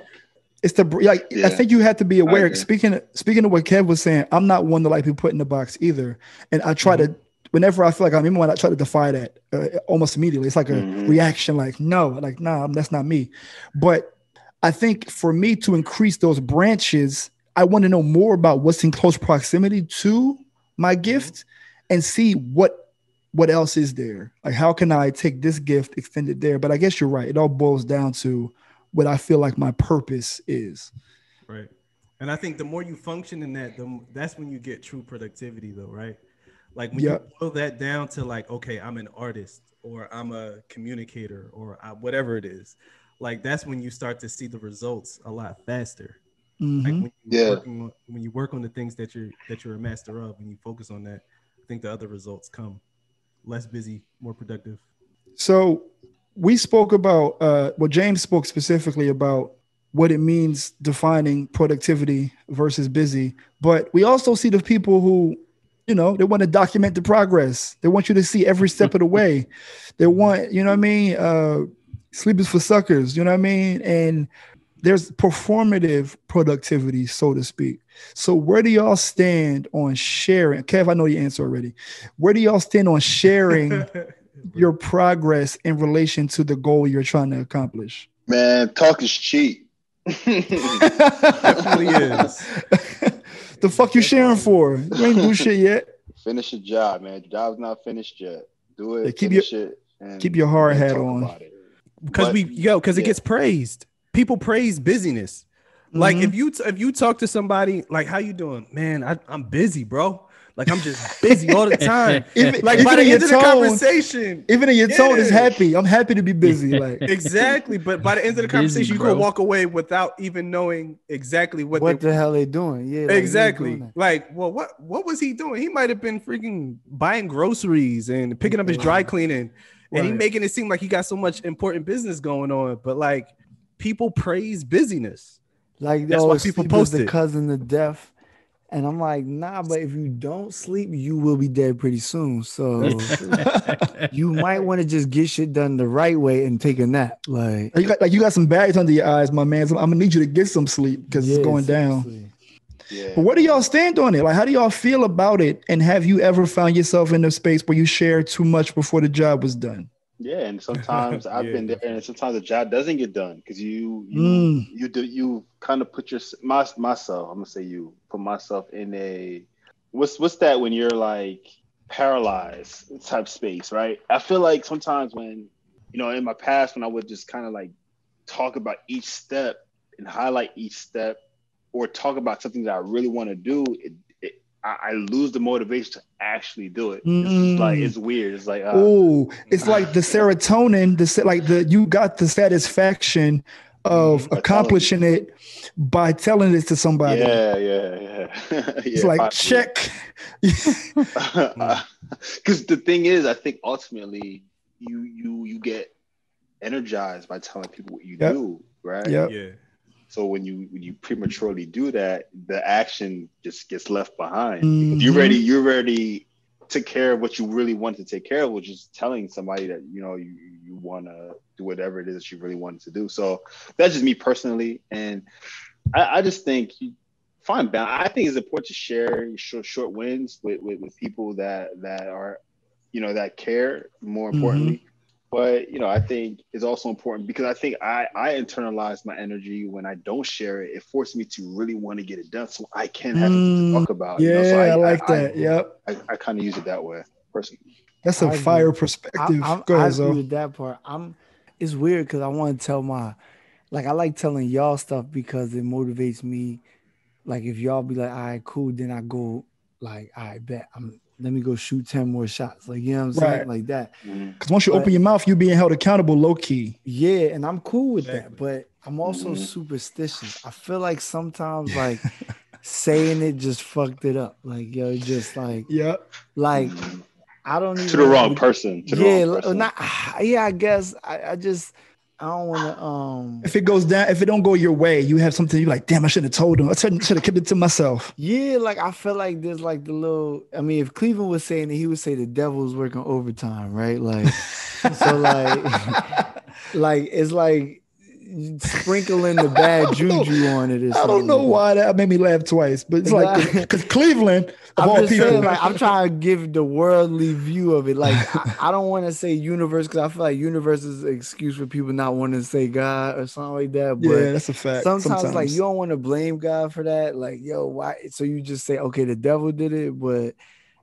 It's the like I think you have to be aware. Speaking speaking of what Kev was saying, I'm not one to like be put in the box either, and I try to whenever I feel like I'm in one, I try to defy that uh, almost immediately. It's like a Mhm. reaction, like no, like nah, that's not me. But I think for me to increase those branches, I want to know more about what's in close proximity to my gift, and see what what else is there. Like how can I take this gift, extend it there? But I guess you're right. It all boils down to what I feel like my purpose is. Right. And I think the more you function in that, the that's when you get true productivity, though, right? Like when Yeah. you boil that down to like, okay, I'm an artist or I'm a communicator or I, whatever it is, like that's when you start to see the results a lot faster. Like Mhm. when you Yeah. on, when you work on the things that you're that you're a master of, and you focus on that, I think the other results come. Less busy, more productive. So we spoke about uh well James spoke specifically about what it means defining productivity versus busy, but we also see the people who you know they want to document the progress. They want you to see every step of the way. They want, you know what I mean? Uh sleep is for suckers, you know what I mean? And there's performative productivity, so to speak. So where do y'all stand on sharing? Kev, I know your answer already. Where do y'all stand on sharing [laughs] your progress in relation to the goal you're trying to accomplish. Man, talk is cheap. [laughs] Definitely is. the fuck you sharing for? You ain't do shit yet. Finish your job, man. Your job's not finished yet. Do it. Yeah, keep your it. And keep your hard hat on. because we yo because it gets praised people praise busyness like Mhm. if you t- if you talk to somebody like how you doing man I, i'm busy bro Like I'm just busy all the time. [laughs] Even, Like even by in the your end of the tone, conversation, even in your tone is happy. I'm happy to be busy. Like [laughs] exactly. But by the end of the Busy, conversation, you bro. could walk away without even knowing exactly what, What they, the hell they doing? Yeah, like, exactly. doing. Like, well, what what was he doing? He might have been freaking buying groceries and picking up his dry cleaning, and he making it seem like he got so much important business going on. But like, people praise busyness. Like That's oh, why people sleep is post the it. cousin to death. And I'm like, nah, but if you don't sleep, you will be dead pretty soon. So [laughs] you might want to just get shit done the right way and take a nap. Like, you got like you got some bags under your eyes, my man. So I'm gonna need you to get some sleep because yeah, it's going down. Yeah. But where do y'all stand on it? Like, how do y'all feel about it? And have you ever found yourself in a space where you shared too much before the job was done? Yeah, and [laughs] sometimes I've Yeah, been there, and sometimes the job doesn't get done because you you Mm. you do you kind of put your my, myself. I'm gonna say you put myself in a what's what's that when you're like paralyzed type space, right? I feel like sometimes when you know in my past when I would just kind of like talk about each step and highlight each step or talk about something that I really want to do, it, it I, I lose the motivation to actually do it. It's like Mm. it's weird. It's like uh, Oh, [sighs] it's like the serotonin, the like the you got the satisfaction of Mhm. By accomplishing it by telling it to somebody. Yeah, yeah, yeah. [laughs] It's like check. [laughs] Because the thing is, I think ultimately you you you get energized by telling people what you Yep. do, right? Yep. Yeah. So when you when you prematurely do that, the action just gets left behind. Mhm. You already you already took care of what you really want to take care of, which is telling somebody that you know you you want to do whatever it is that you really wanted to do. So that's just me personally, and I, I just think you find balance. I think it's important to share short, short wins with, with with people that that are you know that care. More importantly. But you know, I think it's also important because I think I I internalize my energy when I don't share it. It forces me to really want to get it done, so I can have something Mm, to talk about. Yeah, you know? so I, like that. yep. I, I kind of use it that way personally. That's a I agree. fire I, perspective. I, Go I ahead, agree with that part. I'm. It's weird because I want to tell my, like I like telling y'all stuff because it motivates me. Like if y'all be like, all right, cool, then I go like, I bet I'm. Let me go shoot ten more shots. Like you know what I'm saying, Right. like that. Because once you But- open your mouth, you're being held accountable low key. Yeah, and I'm cool with that, but I'm also Mhm. superstitious. I feel like sometimes [laughs] like saying it just fucked it up. Like yo, just like Yep. like I don't even to the wrong person. To the yeah, wrong person. not [sighs] yeah. I guess I, I just I don't want to um If it goes down, if it don't go your way, you have something you're like, damn, I should have told him. I should have kept it to myself. yeah. Like I feel like there's like the little. I mean, if Cleveland was saying it, he would say the devil's working overtime, right? Like so, like [laughs] like it's like sprinkling the bad [laughs] juju on it. Or I don't know like why that made me laugh twice, but it's like because Cleveland, of I'm all just people, saying, like, I'm trying to give the worldly view of it. Like, I, I don't want to say universe because I feel like universe is an excuse for people not wanting to say God or something like that. But yeah, that's a fact. sometimes, like, you don't want to blame God for that. Like, yo, why? So you just say, okay, the devil did it. But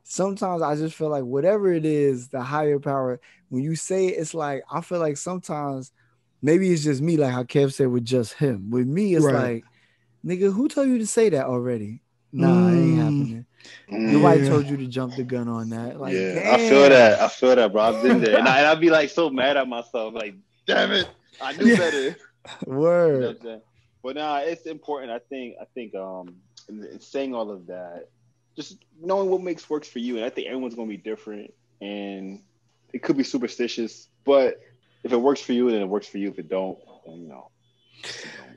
sometimes I just feel like whatever it is, the higher power, when you say it, it's like, I feel like sometimes maybe it's just me, like how Kev said with just him. With me, it's Right. like, nigga, who told you to say that already? Nah, it ain't Mm. happening. Mm. Nobody Yeah. told you to jump the gun on that. Like, yeah, I feel that. I feel that, bro. I've been there, and, I, and I'd be like so mad at myself, like, damn it, I knew Yeah. better. [laughs] You know Word. what I'm? But nah, it's important. I think. I think. Um, in, in saying all of that, just knowing what makes works for you, and I think everyone's gonna be different, and it could be superstitious, but if it works for you, then it works for you. If it don't, then you know.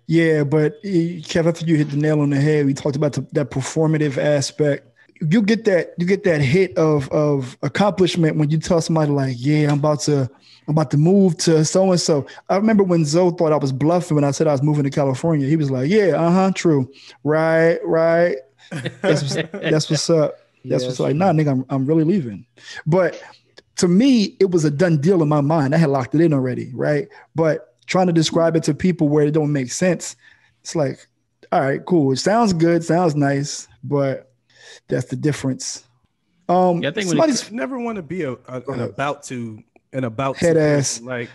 Yeah, but eh, Kev, I think you hit the nail on the head. We talked about the, that performative aspect. You get that you get that hit of of accomplishment when you tell somebody like, "Yeah, I'm about to I'm about to move to so and so." I remember when Zoe thought I was bluffing when I said I was moving to California. He was like, "Yeah, uh huh, true, right, right." That's what's, that's what's up. That's [laughs] Yeah, what's like, nah, nigga, I'm, I'm really leaving. But to me, it was a done deal in my mind. I had locked it in already, right? But trying to describe it to people where it don't make sense, it's like, all right, cool. It sounds good, sounds nice, but that's the difference. Um, Yeah, I think when it- somebody's never want to be a, a an about to an about Head to ass. person. like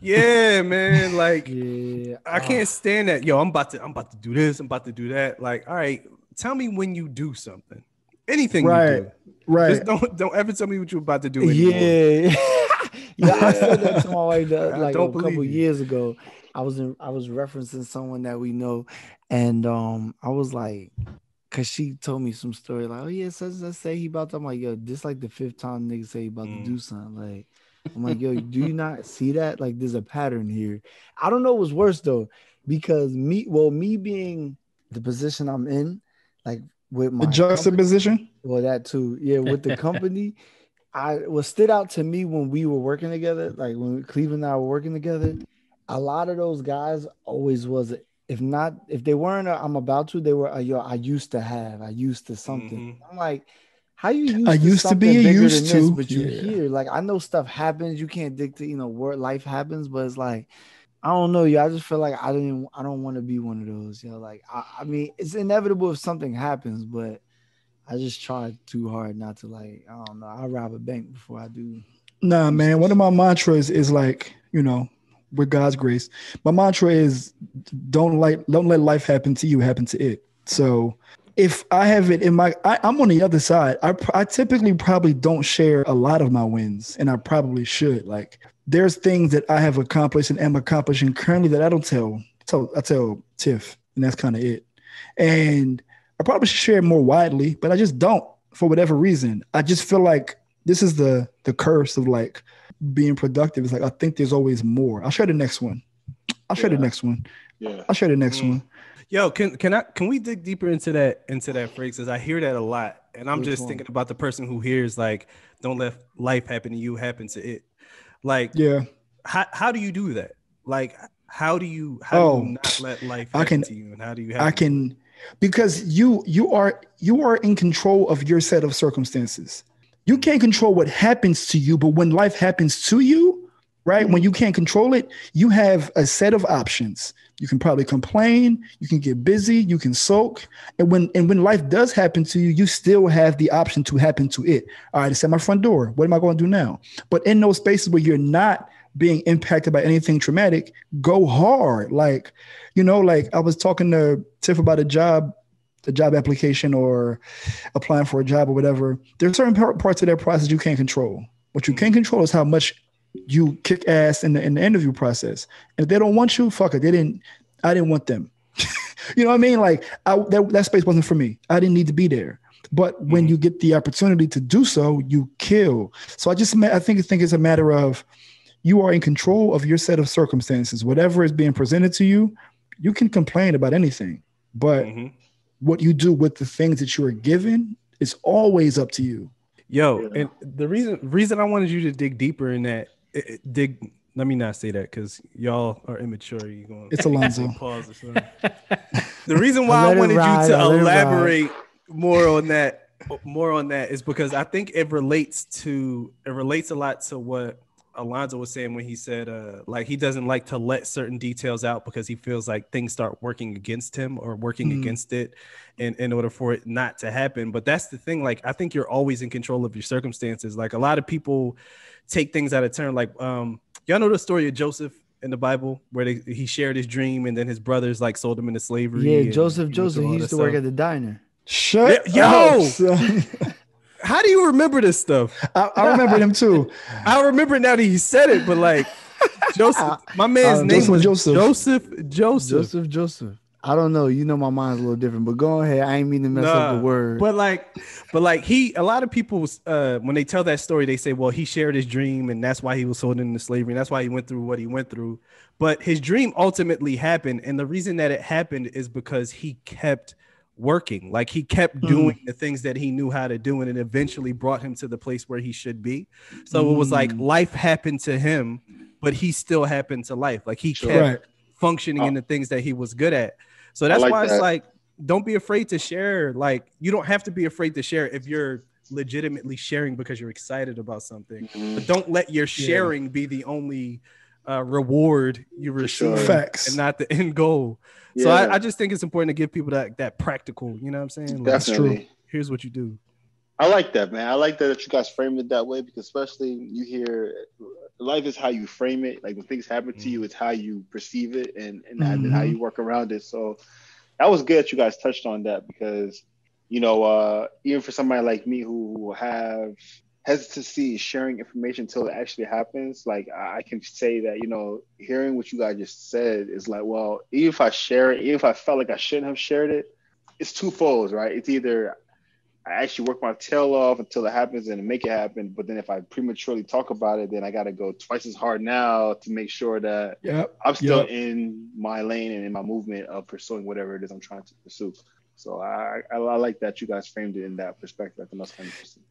yeah man [laughs] like Yeah. I uh, can't stand that yo I'm about to I'm about to do this I'm about to do that like all right tell me when you do something anything you Right. do Right. Just don't don't ever tell me what you're about to do. Anymore. Yeah, [laughs] yeah. I said that to my wife [laughs] the- like a couple you. years ago. I was in, I was referencing someone that we know, and um, I was like, cause she told me some story like, oh yeah, such and such say he about to. I'm like, yo, this like the fifth time nigga say he about Mm. to do something. Like, I'm like, yo, do you not see that? Like, there's a pattern here. I don't know what's worse though, because me, well, me being the position I'm in, like with my The company- juxtaposition. well, that too. Yeah, with the company, [laughs] I what stood out to me when we were working together, like when Cleveland and I were working together, a lot of those guys always was if not if they weren't i I'm about to, they were a, yo, I used to have, I used to something. Mm-hmm. I'm like, how you used I to used to be used than this, to. but you're Yeah. here. Like I know stuff happens, you can't dictate, you know, where life happens, but it's like I don't know, you. I just feel like I didn't. I don't want to be one of those. You know, like I, I mean, it's inevitable if something happens, but I just try too hard not to like. I don't know. I rob a bank before I do. Nah, man. One of my mantras is like, you know, with God's grace, my mantra is don't like don't let life happen to you, happen to it. So if I have it in my, I, I'm on the other side. I I typically probably don't share a lot of my wins, and I probably should. Like, there's things that I have accomplished and am accomplishing currently that I don't tell. Tell I tell Tiff, and that's kind of it. And I probably should share more widely, but I just don't for whatever reason. I just feel like this is the the curse of like being productive. It's like I think there's always more. I'll share the next one. I'll share Yeah. the next one. Yeah. I'll share the next Mm. one. Yo, can can I can we dig deeper into that into that phrase? Because I hear that a lot, and I'm Which just one? thinking about the person who hears like, "Don't let life happen to you, happen to it." Like, Yeah. how how do you do that? Like, how do you how Oh, do you oh, not let life I can- to you, and how do you? I can because you you are you are in control of your set of circumstances. You can't control what happens to you, but when life happens to you, right? When you can't control it, you have a set of options. You can probably complain, you can get busy, you can sulk. And when and when life does happen to you, you still have the option to happen to it. All right, it's at my front door. What am I going to do now? But in those spaces where you're not being impacted by anything traumatic, go hard. Like, you know, like I was talking to Tiff about a job, a job application or applying for a job or whatever. There are certain parts of that process you can't control. What you mm. can control is how much you kick ass in the in the interview process. And if they don't want you, fuck it. They didn't. I didn't want them. [laughs] you know what I mean? Like I, that that space wasn't for me. I didn't need to be there. But when you get the opportunity to do so, you kill. So I just I think I think it's a matter of you are in control of your set of circumstances. Whatever is being presented to you, you can complain about anything. But Mhm. what you do with the things that you are given is always up to you. Yo, Yeah. and the reason reason I wanted you to dig deeper in that it- it- dig. Let me not say that because y'all are immature. You going? It's Alonzo. [laughs] Pause or something. [laughs] the reason why let I wanted ride, you to let it ride. elaborate more on that, more on that, is because I think it relates to it relates a lot to what Alonzo was saying when he said, uh, like he doesn't like to let certain details out because he feels like things start working against him or working Mhm. against it, in in order for it not to happen. But that's the thing. Like I think you're always in control of your circumstances. Like a lot of people take things out of turn. Like um, y'all know the story of Joseph in the Bible where they, he shared his dream and then his brothers like sold him into slavery. Yeah, and Joseph. he Joseph. He used that to work at the diner. Shut Yeah, yo! son. [laughs] How do you remember this stuff? I, I remember him too. [laughs] I remember now that he said it, but like [laughs] Joseph, my man's Uh, name Joseph was Joseph. Joseph. Joseph. Joseph. Joseph. I don't know. You know my mind's a little different, but go ahead. I ain't mean to mess up the word. But like, but like he, a lot of people, uh, when they tell that story, they say, well, he shared his dream, and that's why he was sold into slavery, and that's why he went through what he went through. But his dream ultimately happened, and the reason that it happened is because he kept working, like he kept hmm. doing the things that he knew how to do, and it eventually brought him to the place where he should be. So it was like hmm. life happened to him, but he still happened to life. Like he Sure. kept Right. functioning uh in the things that he was good at. So that's like why it's like, don't be afraid to share. Like, you don't have to be afraid to share if you're legitimately sharing because you're excited about something. Mhm. But don't let your sharing be the only uh, reward you sure. receive Facts. and not the end goal. So I, I just think it's important to give people that that practical. You know what I'm saying? Like, true. definitely. here's what you do. I like that, man. I like that, that you guys frame it that way because especially you hear life is how you frame it. Like when things happen to you, it's how you perceive it and, and, and how you work around it. So that was good that you guys touched on that because you know, uh, even for somebody like me who have hesitancy sharing information until it actually happens, like I I can say that, you know, hearing what you guys just said is like, well, even if I share it, even if I felt like I shouldn't have shared it, it's twofold, right? It's either I actually work my tail off until it happens and make it happen, but then if I prematurely talk about it, then I got to go twice as hard now to make sure that Yep. I'm still Yep. in my lane and in my movement of pursuing whatever it is I'm trying to pursue. So I, I, I like that you guys framed it in that perspective. I think that's kind of interesting.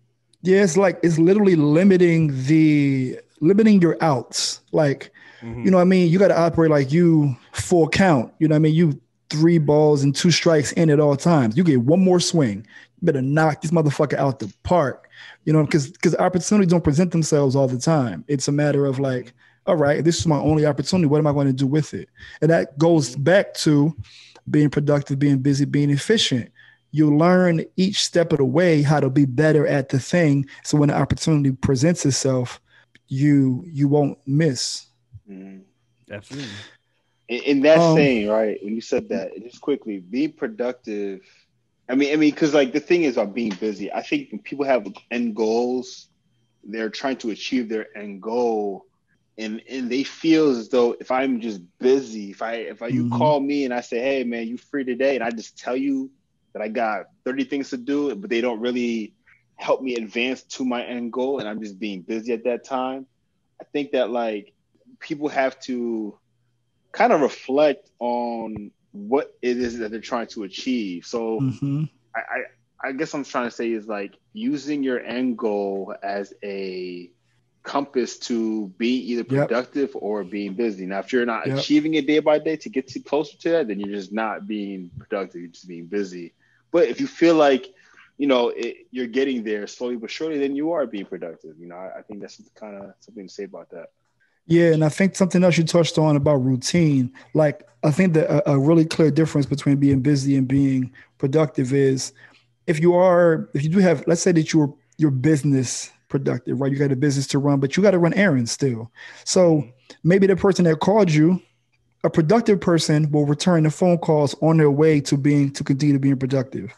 Yeah, it's like it's literally limiting the limiting your outs. Like, Mhm. you know what I mean? You got to operate like you full count. You know what I mean? You three balls and two strikes in at all times. You get one more swing. You better knock this motherfucker out the park. You know, because because opportunities don't present themselves all the time. It's a matter of like, all right, this is my only opportunity. What am I going to do with it? And that goes back to being productive, being busy, being efficient. You learn each step of the way how to be better at the thing. So when the opportunity presents itself, you you won't miss. Mhm. Absolutely. In, in that Um, saying, right? When you said that, just quickly, be productive. I mean, I mean, because like the thing is about being busy. I think when people have end goals, they're trying to achieve their end goal, and and they feel as though if I'm just busy, if I if I, you Mhm. call me and I say, hey man, you free today, and I just tell you that I got 30 things to do, but they don't really help me advance to my end goal, and I'm just being busy at that time. I think that like people have to kind of reflect on what it is that they're trying to achieve. So Mhm. I, I, I guess I'm trying to say is like using your end goal as a compass to be either Yep. productive or being busy. Now, if you're not Yep. achieving it day by day to get to closer to that, then you're just not being productive. You're just being busy. But if you feel like you know it, you're getting there slowly but surely, then you are being productive. You know, I, I think that's kind of something to say about that. Yeah, and I think something else you touched on about routine, like I think that a, a really clear difference between being busy and being productive is if you are, if you do have, let's say that you're your business productive, right? You got a business to run, but you got to run errands still. So mm-hmm. maybe the person that called you, a productive person will return the phone calls on their way to being to continue to being productive.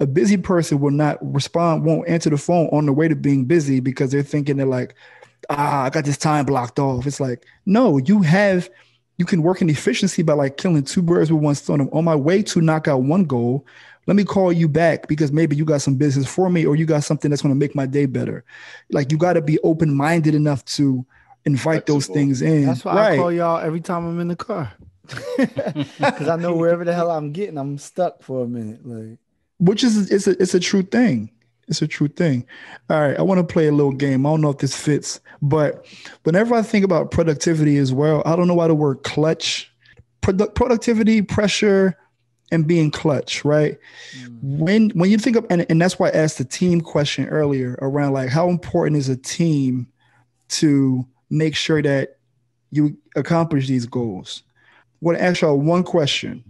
A busy person will not respond, won't answer the phone on the way to being busy because they're thinking they're like, ah, I got this time blocked off. It's like, no, you have, you can work in efficiency by like killing two birds with one stone. I'm on my way to knock out one goal. Let me call you back because maybe you got some business for me or you got something that's going to make my day better. Like you got to be open minded enough to invite those things in. That's why right. I call y'all every time I'm in the car. [laughs] Because I know wherever the hell I'm getting, I'm stuck for a minute. Like, which is it's a it's a true thing. It's a true thing. All right, I want to play a little game. I don't know if this fits, but whenever I think about productivity as well, I don't know why the word clutch, Produ- productivity, pressure, and being clutch, right? Mm. When when you think of and, and that's why I asked the team question earlier around like how important is a team to make sure that you accomplish these goals. I want to ask y'all one question.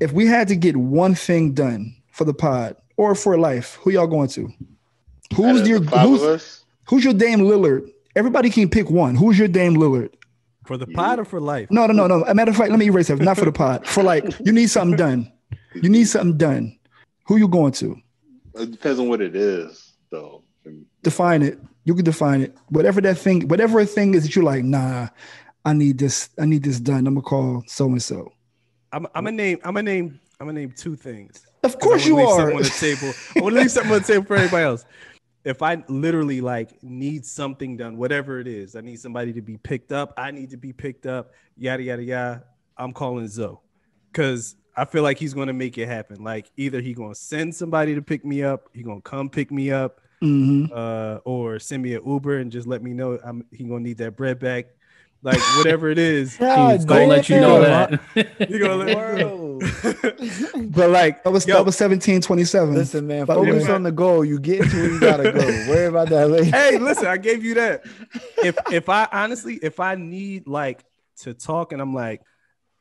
If we had to get one thing done for the pod or for life, who y'all going to? Who's your who's, who's your Dame Lillard? Everybody can pick one. Who's your Dame Lillard? For the pod or for life? No, no, no, no. A matter of fact, let me erase that. Not for the pod. For like, you need something done. You need something done. Who you going to? It depends on what it is, though. Define it. You can define it. Whatever that thing, whatever a thing is that you're like, nah, I need this. I need this done. I'm gonna call so and so. I'm I'm gonna name I'm gonna name I'm gonna name two things. Of course you leave are. something on the table. I want to leave something on the table for everybody else. If I literally like need something done, whatever it is, I need somebody to be picked up. I need to be picked up. Yada yada yada. I'm calling Zoe because I feel like he's gonna make it happen. Like either he gonna send somebody to pick me up, he gonna come pick me up, Mhm. uh, or send me an Uber and just let me know I'm he gonna need that bread back. Like whatever it is, [laughs] He's gonna let you know that. he gonna let Whoa. but like That was yo, that was 17, 27. Listen, man, By the focus way- on the goal. You get to where you gotta go. Worry about that later. hey, listen, I gave you that. If if I honestly, if I need like to talk and I'm like,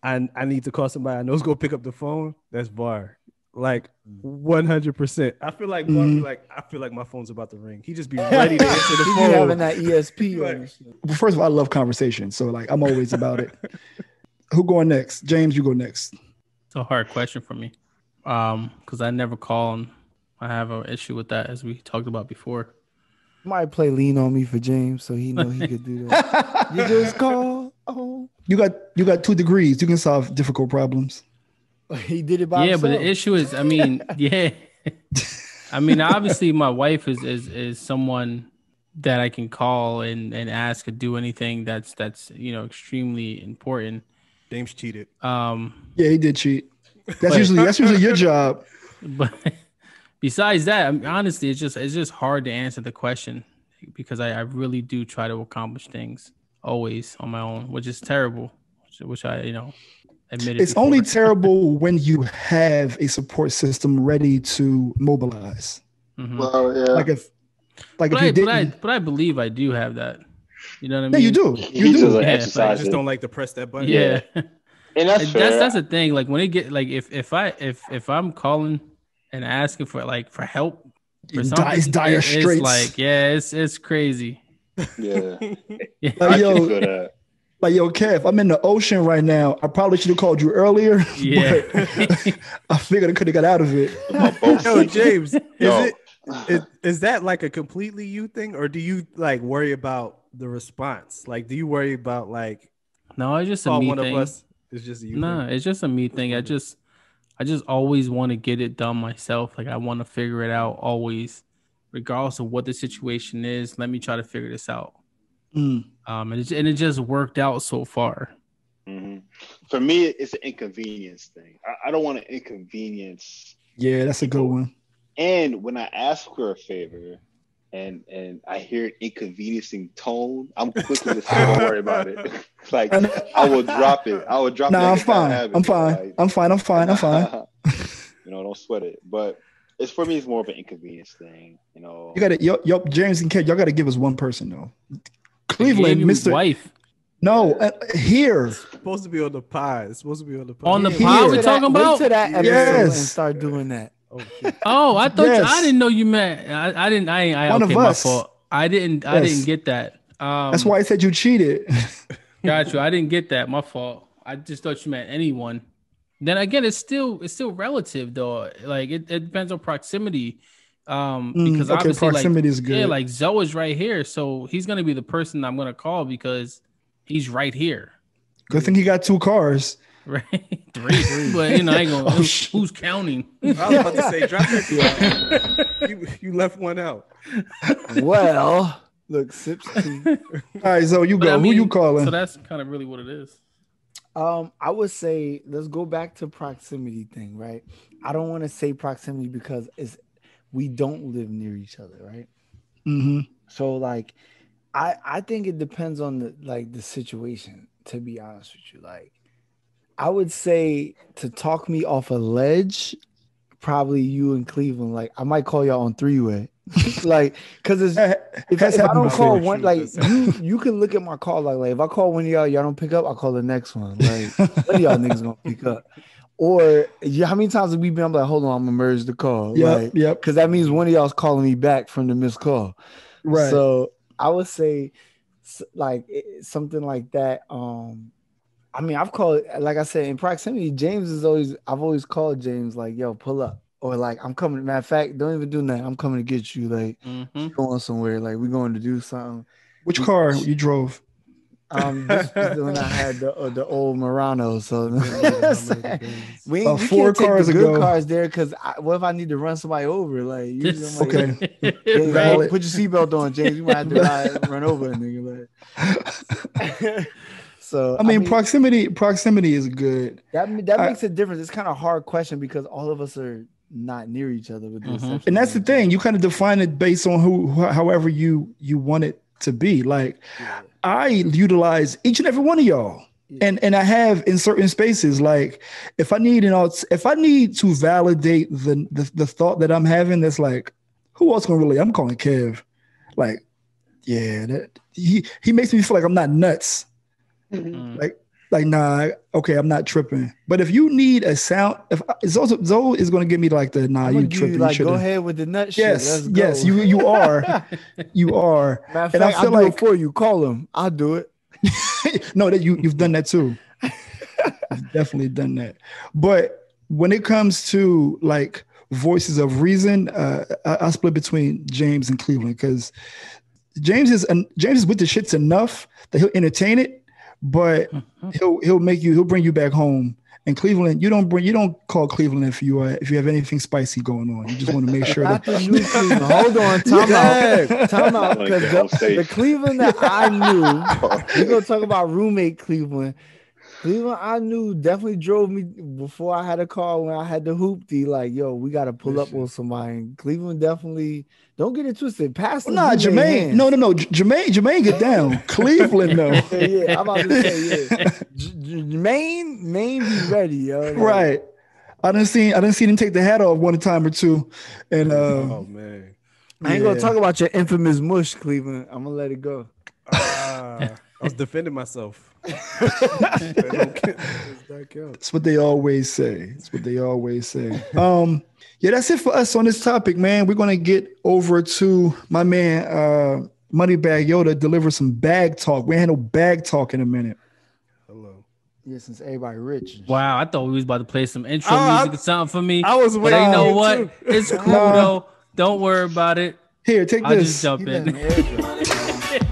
I I need to call somebody I know know's gonna pick up the phone, that's Var. Like 100. percent I feel like Var be Mhm. like, I feel like my phone's about to ring. He just be [laughs] ready to answer the He be phone. having that ESP Right. on. Well, first of all, I love conversation, so like I'm always about it. [laughs] Who going next? James, you go next. It's a hard question for me. Um, because I never call and I have an issue with that, as we talked about before. Might play lean on me for James, so he know he could do that. you just [laughs] call. Oh, You got you got two degrees. You can solve difficult problems. [laughs] he did it by yeah, but the issue is, I mean, [laughs] yeah, I mean, obviously, my wife is is is someone that I can call and and ask to do anything that's that's you know extremely important. James cheated. Um, Yeah, he did cheat. That's usually that's usually your job. [laughs] but besides that, I mean, honestly, it's just it's just hard to answer the question because I, I really do try to accomplish things always on my own, which is terrible. Which, which I you know admitted. It's only [laughs] terrible when you have a support system ready to mobilize. Mhm. Well, yeah. Like if like but, if you I, but I didn't. but I believe I do have that. You know what I Yeah, mean? you do. You just do. doesn't Yeah, I just don't like to press that button. Yeah. [laughs] and that's that's fair. that's the thing. Like when it get like if if I if if I'm calling and asking for like for help for It's something, it's dire it- straits. It's like yeah, it's it's crazy. yeah. [laughs] Yeah. Like, I yo, can feel that. Like yo, Kev, I'm in the ocean right now. I probably should have called you earlier. [laughs] Yeah. but [laughs] I figured I could have got out of it. My [laughs] boat Yo. James, is Yo. it is, is that like a completely you thing, or do you like worry about the response? Like, do you worry about like no, it's just a call me one thing. of us? It's just you. No, thing? it's just a me thing. I just I just always want to get it done myself. Like I want to figure it out always, regardless of what the situation is. Let me try to figure this out. Mm. Um, and it, and it just worked out so far. Mhm. For me, it's an inconvenience thing. I, I don't want to inconvenience. Yeah, that's a good one. And when I ask for a favor, and and I hear an inconveniencing tone, I'm quickly to say, "Don't worry about it." [laughs] like I will drop it. I will drop. Nah, it I'm every time I fine. I'm fine. Like, I'm fine. I'm fine. I'm fine. [laughs] you know, don't sweat it. But it's for me, it's more of an inconvenience thing. You know, You got to, yo, yo, James and Kev, y'all got to give us one person though. I gave Cleveland, Mister. wife No, uh, here. It's supposed to be on the pie. It's supposed to be on the pie. on the Here. pod. Wait we're talking till that- about? Wait till that episode Yes. and start doing that. Oh. [laughs] Oh, I thought you, I didn't know you meant. I, I didn't. I. I, One okay, of my us. fault. I didn't. I didn't get that. Um, That's why I said you cheated. [laughs] Got you. I didn't get that. My fault. I just thought you meant anyone. Then again, it's still it's still relative though. Like it, it depends on proximity. Um, Mm, because okay, obviously, proximity like, is good. Yeah, like Zoe is right here, so he's gonna be the person I'm gonna call because he's right here. Good thing he got two cars. [laughs] Right, three. But you know, I ain't gonna. [laughs] Oh, who's, who's counting? I was about to [laughs] say, drop that. you, you left one out. Well, look, sips tea. All right, so you But go. I Who you calling? So that's kind of really what it is. Um, I would say let's go back to proximity thing, right? I don't want to say proximity because it's we don't live near each other, right? hmm So like I I think it depends on the like the situation, to be honest with you. Like I would say to talk me off a ledge, probably you in Cleveland. Like I might call y'all on three way. [laughs] like because it's [laughs] if, if I don't call one, like you, you can look at my call. Like, like if I call one of y'all, y'all don't pick up. I call the next one. Like, one of y'all niggas gonna pick up. Or yeah, how many times have we been? I'm like, hold on, I'm gonna merge the call. Yeah, Like, yep. because that means one of y'all's calling me back from the missed call. Right. So I would say, like something like that. Um, I mean, I've called, like I said, in proximity. James is always. I've always called James like, "Yo, pull up," or like, "I'm coming." Matter of fact, don't even do that. I'm coming to get you. Like, hmm going somewhere. Like, we're going to do something. Which car you drove? Um, this [laughs] was when I had the uh, the old Murano. So [laughs] we, Uh, we four can't take cars the good ago. cars there because what if I need to run somebody over? Like, usually I'm like, Okay. [laughs] James, Valid. put your seatbelt on, James. You might have to ride, run over a nigga. Like. so I mean, proximity. Proximity is good. that that I- makes a difference. It's kind of a hard question because all of us are not near each other with the Mhm. and that's the thing you kind of define it based on who, who however you you want it to be like Yeah. I utilize each and every one of y'all. And and i have in certain spaces like if i need an alt if i need to validate the the, the thought that i'm having that's like who else gonna really i'm calling kev. Like yeah that he he makes me feel like i'm not nuts. Mm. like nah okay i'm not tripping but if you need a sound if zoe, zoe is gonna give me like the nah you tripping you you go ahead with the nut shit. Yes, go. yes, you you [laughs] are, you are. Of and I feel I'll like- for you. Call him. I'll do it. [laughs] no, that you you've done that too. I've definitely done that. But when it comes to like voices of reason, uh, I, I split between James and Cleveland because James is James is with the shits enough that he'll entertain it, but mm-hmm. he'll he'll make you he'll bring you back home. And Cleveland, you don't bring you don't call Cleveland if you are if you have anything spicy going on. You just want to make sure that the new Cleveland. Hold on, [laughs] time out. Time out. Like Because the the, the Cleveland that I knew, [laughs] we're gonna talk about roommate Cleveland. Cleveland, I knew definitely drove me before I had a car when I had the hoopty. Like, yo, we gotta pull up on somebody. And Cleveland definitely don't get it twisted. Pass the nah, Jermaine. hands. No, no, no. J- Jermaine, Jermaine, get down. [laughs] Cleveland, though. Yeah, yeah, I'm about to say, yeah. [laughs] J- J- Maine, Maine be ready, yo. Like, right. I didn't see I didn't see him take the hat off one time or two, and uh, Oh man. I ain't gonna talk about your infamous mush, Cleveland. I'm gonna let it go. Ah, I was defending myself. That don't count. Does not count. That's what they always say. That's what they always say. [laughs] Um, yeah, that's it for us on this topic, man. We're gonna get over to my man uh Moneybag Yoda deliver some bag talk. We ain't had no bag talk in a minute. Hello. Yeah, since everybody rich. Wow, I thought we was about to play some intro Oh, I- music or something for me. I was but waiting you know what? too. It's cool Nah. though. Don't worry about it. Here, take I'll this. just jump He in. [laughs]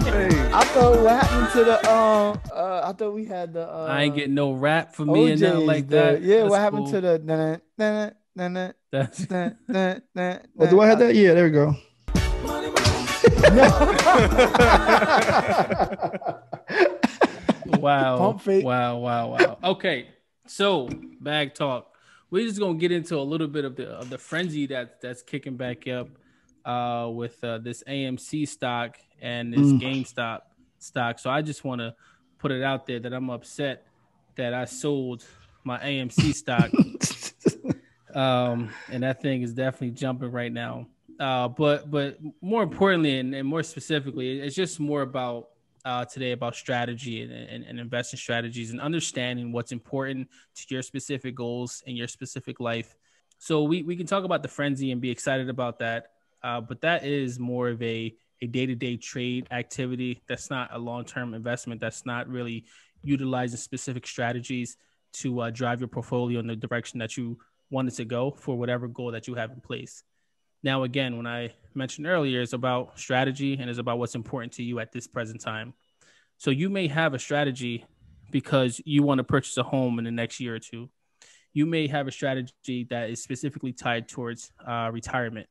an airdrop. Hey, I thought what happened to the um uh I thought we had the uh I ain't getting no rap for me and nothing like the- that. Yeah, That's what happened cool. to the na na na na That's na na na Oh, do I have that? Yeah, there we go. [laughs] wow. Pump fake. Wow, wow, wow. Okay. So bag talk. We're just gonna get into a little bit of the of the frenzy that that's kicking back up uh with uh, this AMC stock and this Mm. GameStop stock. So I just want to put it out there that I'm upset that I sold my AMC [laughs] stock. um, and that thing is definitely jumping right now. Uh, but but more importantly and, and more specifically, it's just more about uh, today about strategy and, and, and investing strategies and understanding what's important to your specific goals and your specific life. So we, we can talk about the frenzy and be excited about that. Uh, but that is more of a, a day-to-day trade activity. That's not a long-term investment. That's not really utilizing specific strategies to uh, drive your portfolio in the direction that you wanted to go for whatever goal that you have in place. Now, again, when I mentioned earlier, it's about strategy and it's about what's important to you at this present time. So you may have a strategy because you want to purchase a home in the next year or two. You may have a strategy that is specifically tied towards uh, retirement.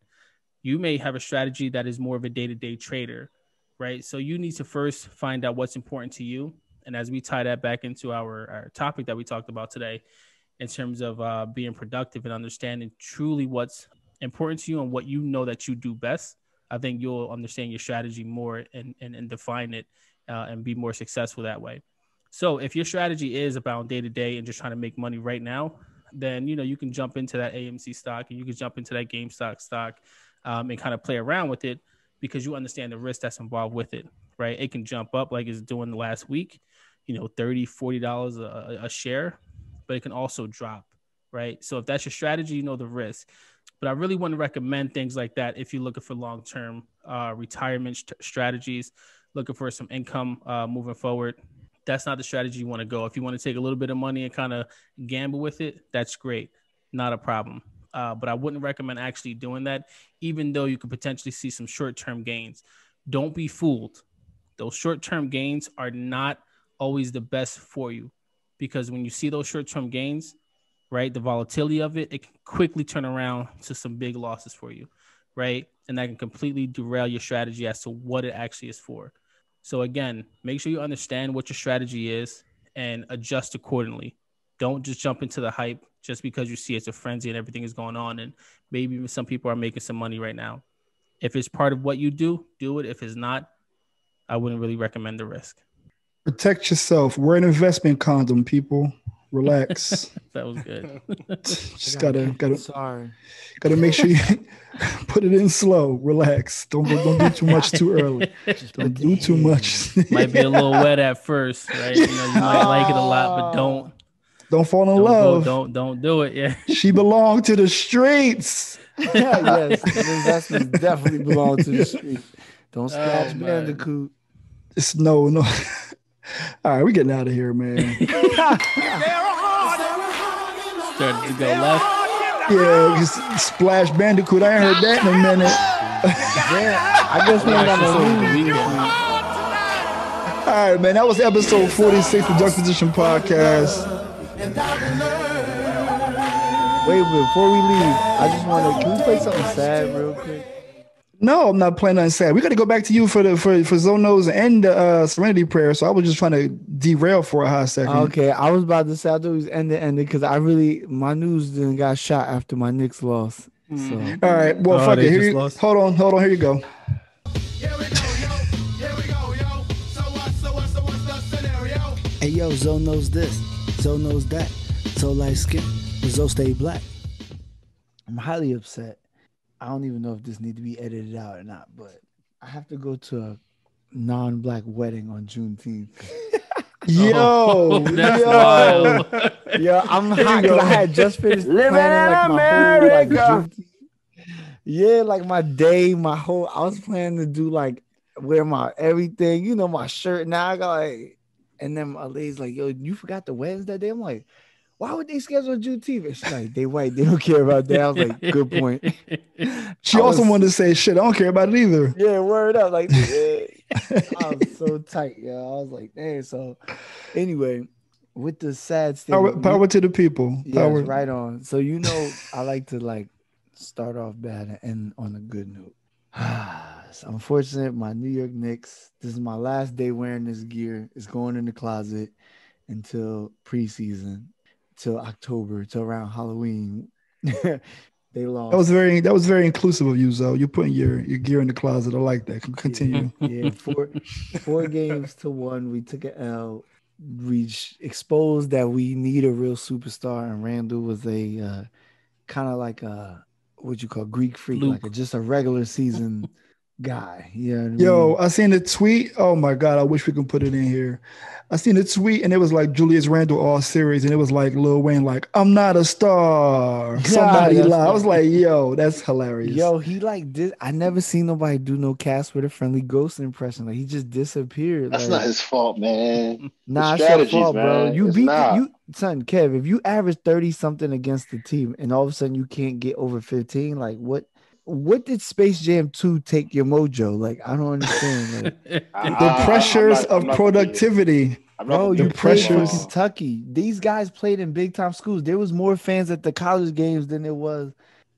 You may have a strategy that is more of a day to day trader, right? So you need to first find out what's important to you. And as we tie that back into our, our topic that we talked about today, in terms of uh, being productive and understanding truly what's important to you and what you know that you do best, I think you'll understand your strategy more and, and, and define it uh, and be more successful that way. So if your strategy is about day to day and just trying to make money right now, then you know you can jump into that AMC stock and you can jump into that GameStop stock um, and kind of play around with it because you understand the risk that's involved with it, right? It can jump up like it's doing the last week, you know, 30 $40 a, a share, but it can also drop, right? So if that's your strategy, you know the risk. But I really to recommend things like that if you're looking for long term uh, retirement st- strategies, looking for some income uh, moving forward. That's not the strategy you want to go. If you want to take a little bit of money and kind of gamble with it, that's great, not a problem. Uh, but I wouldn't recommend actually doing that, even though you could potentially see some short term gains. Don't be fooled. Those short term gains are not always the best for you because when you see those short term gains, right, the volatility of it, it can quickly turn around to some big losses for you, right? And that can completely derail your strategy as to what it actually is for. So, again, make sure you understand what your strategy is and adjust accordingly. Don't just jump into the hype just because you see it's a frenzy and everything is going on. And maybe some people are making some money right now. If it's part of what you do, do it. If it's not, I wouldn't really recommend the risk. Protect yourself. Wear an investment condom, people. Relax. [laughs] That was good. [laughs] Just gotta gotta Sorry. gotta make sure you [laughs] put it in slow. Relax. Don't go, don't do too much too early. Don't do too much. Might be a little wet at first, right? You know, you might like it a lot, but don't Don't fall in don't go, love. don't don't do it. Yeah. [laughs] She belonged to the streets. [laughs] yes, the investments definitely belong to the street. Don't oh, scratch Oh, man. Bandicoot. It's no, no. [laughs] All right, we're getting out of here, man. Started to go left. Yeah, just Splash Bandicoot. I ain't heard that in a minute. Yeah, I guess we ain't got no. All right, man. That was episode 46 of Juxtaposition Podcast. Wait, before we leave, I just want to. Can we play something sad real quick? No, I'm not playing on sad. We got to go back to you for the for for Zonos and the uh, Serenity Prayer. So I was just trying to derail for a hot second. Okay, I was about to say I thought it was ended ended because I really my news didn't got shot after my Knicks loss. So All right. Well, Oh, fuck it. Here you, lost? hold on. Hold on. Here you go. Hey yo, Zoe knows this, Zoe knows that. So light skin, Zoe stay black. I'm highly upset. I don't even know if this need to be edited out or not, but I have to go to a non-black wedding on Juneteenth. [laughs] Yo, [laughs] oh, That's yo. wild. Yeah, I'm [laughs] hot because I had just finished Living planning like in my whole like America. Juneteenth. Yeah, like my day, my whole. I was planning to do like wear my everything, you know, my shirt. Now I got like, and then my lady's like, "Yo, you forgot the weddings that day." I'm like, "Why would they schedule Juneteenth?" And she's like, "They white, they don't care about that." I was like, "Good point." [laughs] She I also was- wanted to say shit. I don't care about it either. Yeah, word up. Like, [laughs] yeah. I was so tight, yeah. I was like, "Dang." So, anyway, with the sad state, Power, power to the people. Yes, Power. right on. So you know, I like to like start off bad and end on a good note. [sighs] [sighs] it's unfortunate. My New York Knicks. This is my last day wearing this gear. It's going in the closet until preseason, till October, till around Halloween. [laughs] they lost. That was very that was very inclusive of you, Zoe. You're putting your, your gear in the closet. I like that. Continue. [laughs] yeah, four four games to one. We took an L. We exposed that we need a real superstar, and Randle was a uh, kind of like a what you call Greek freak, Luke. like a, just a regular season guy. You know I mean? Yo, I seen the tweet. Oh my god, I wish we could put it in here. I seen the tweet and it was like Julius Randle all series, and it was like Lil Wayne, like I'm not a star. Yeah, [laughs] Somebody that's lied. I was like, yo, that's hilarious. Yo, he like did I never seen nobody do no cast with a friendly ghost impression. Like he just disappeared. That's like, not his fault, man. [laughs] Nah, it's your strategies, fault, bro. You It's beat not. you son Kev. If you average thirty something against the team, and all of a sudden you can't get over fifteen, like what? What did Space Jam Two take your mojo? Like I don't understand. Like, I- [laughs] [laughs] ah, the I- I'm pressures not- of I'm not productivity. I'm bro, gonna you beat played for pressures. Kentucky. These guys played in big time schools. There was more fans at the college games than there was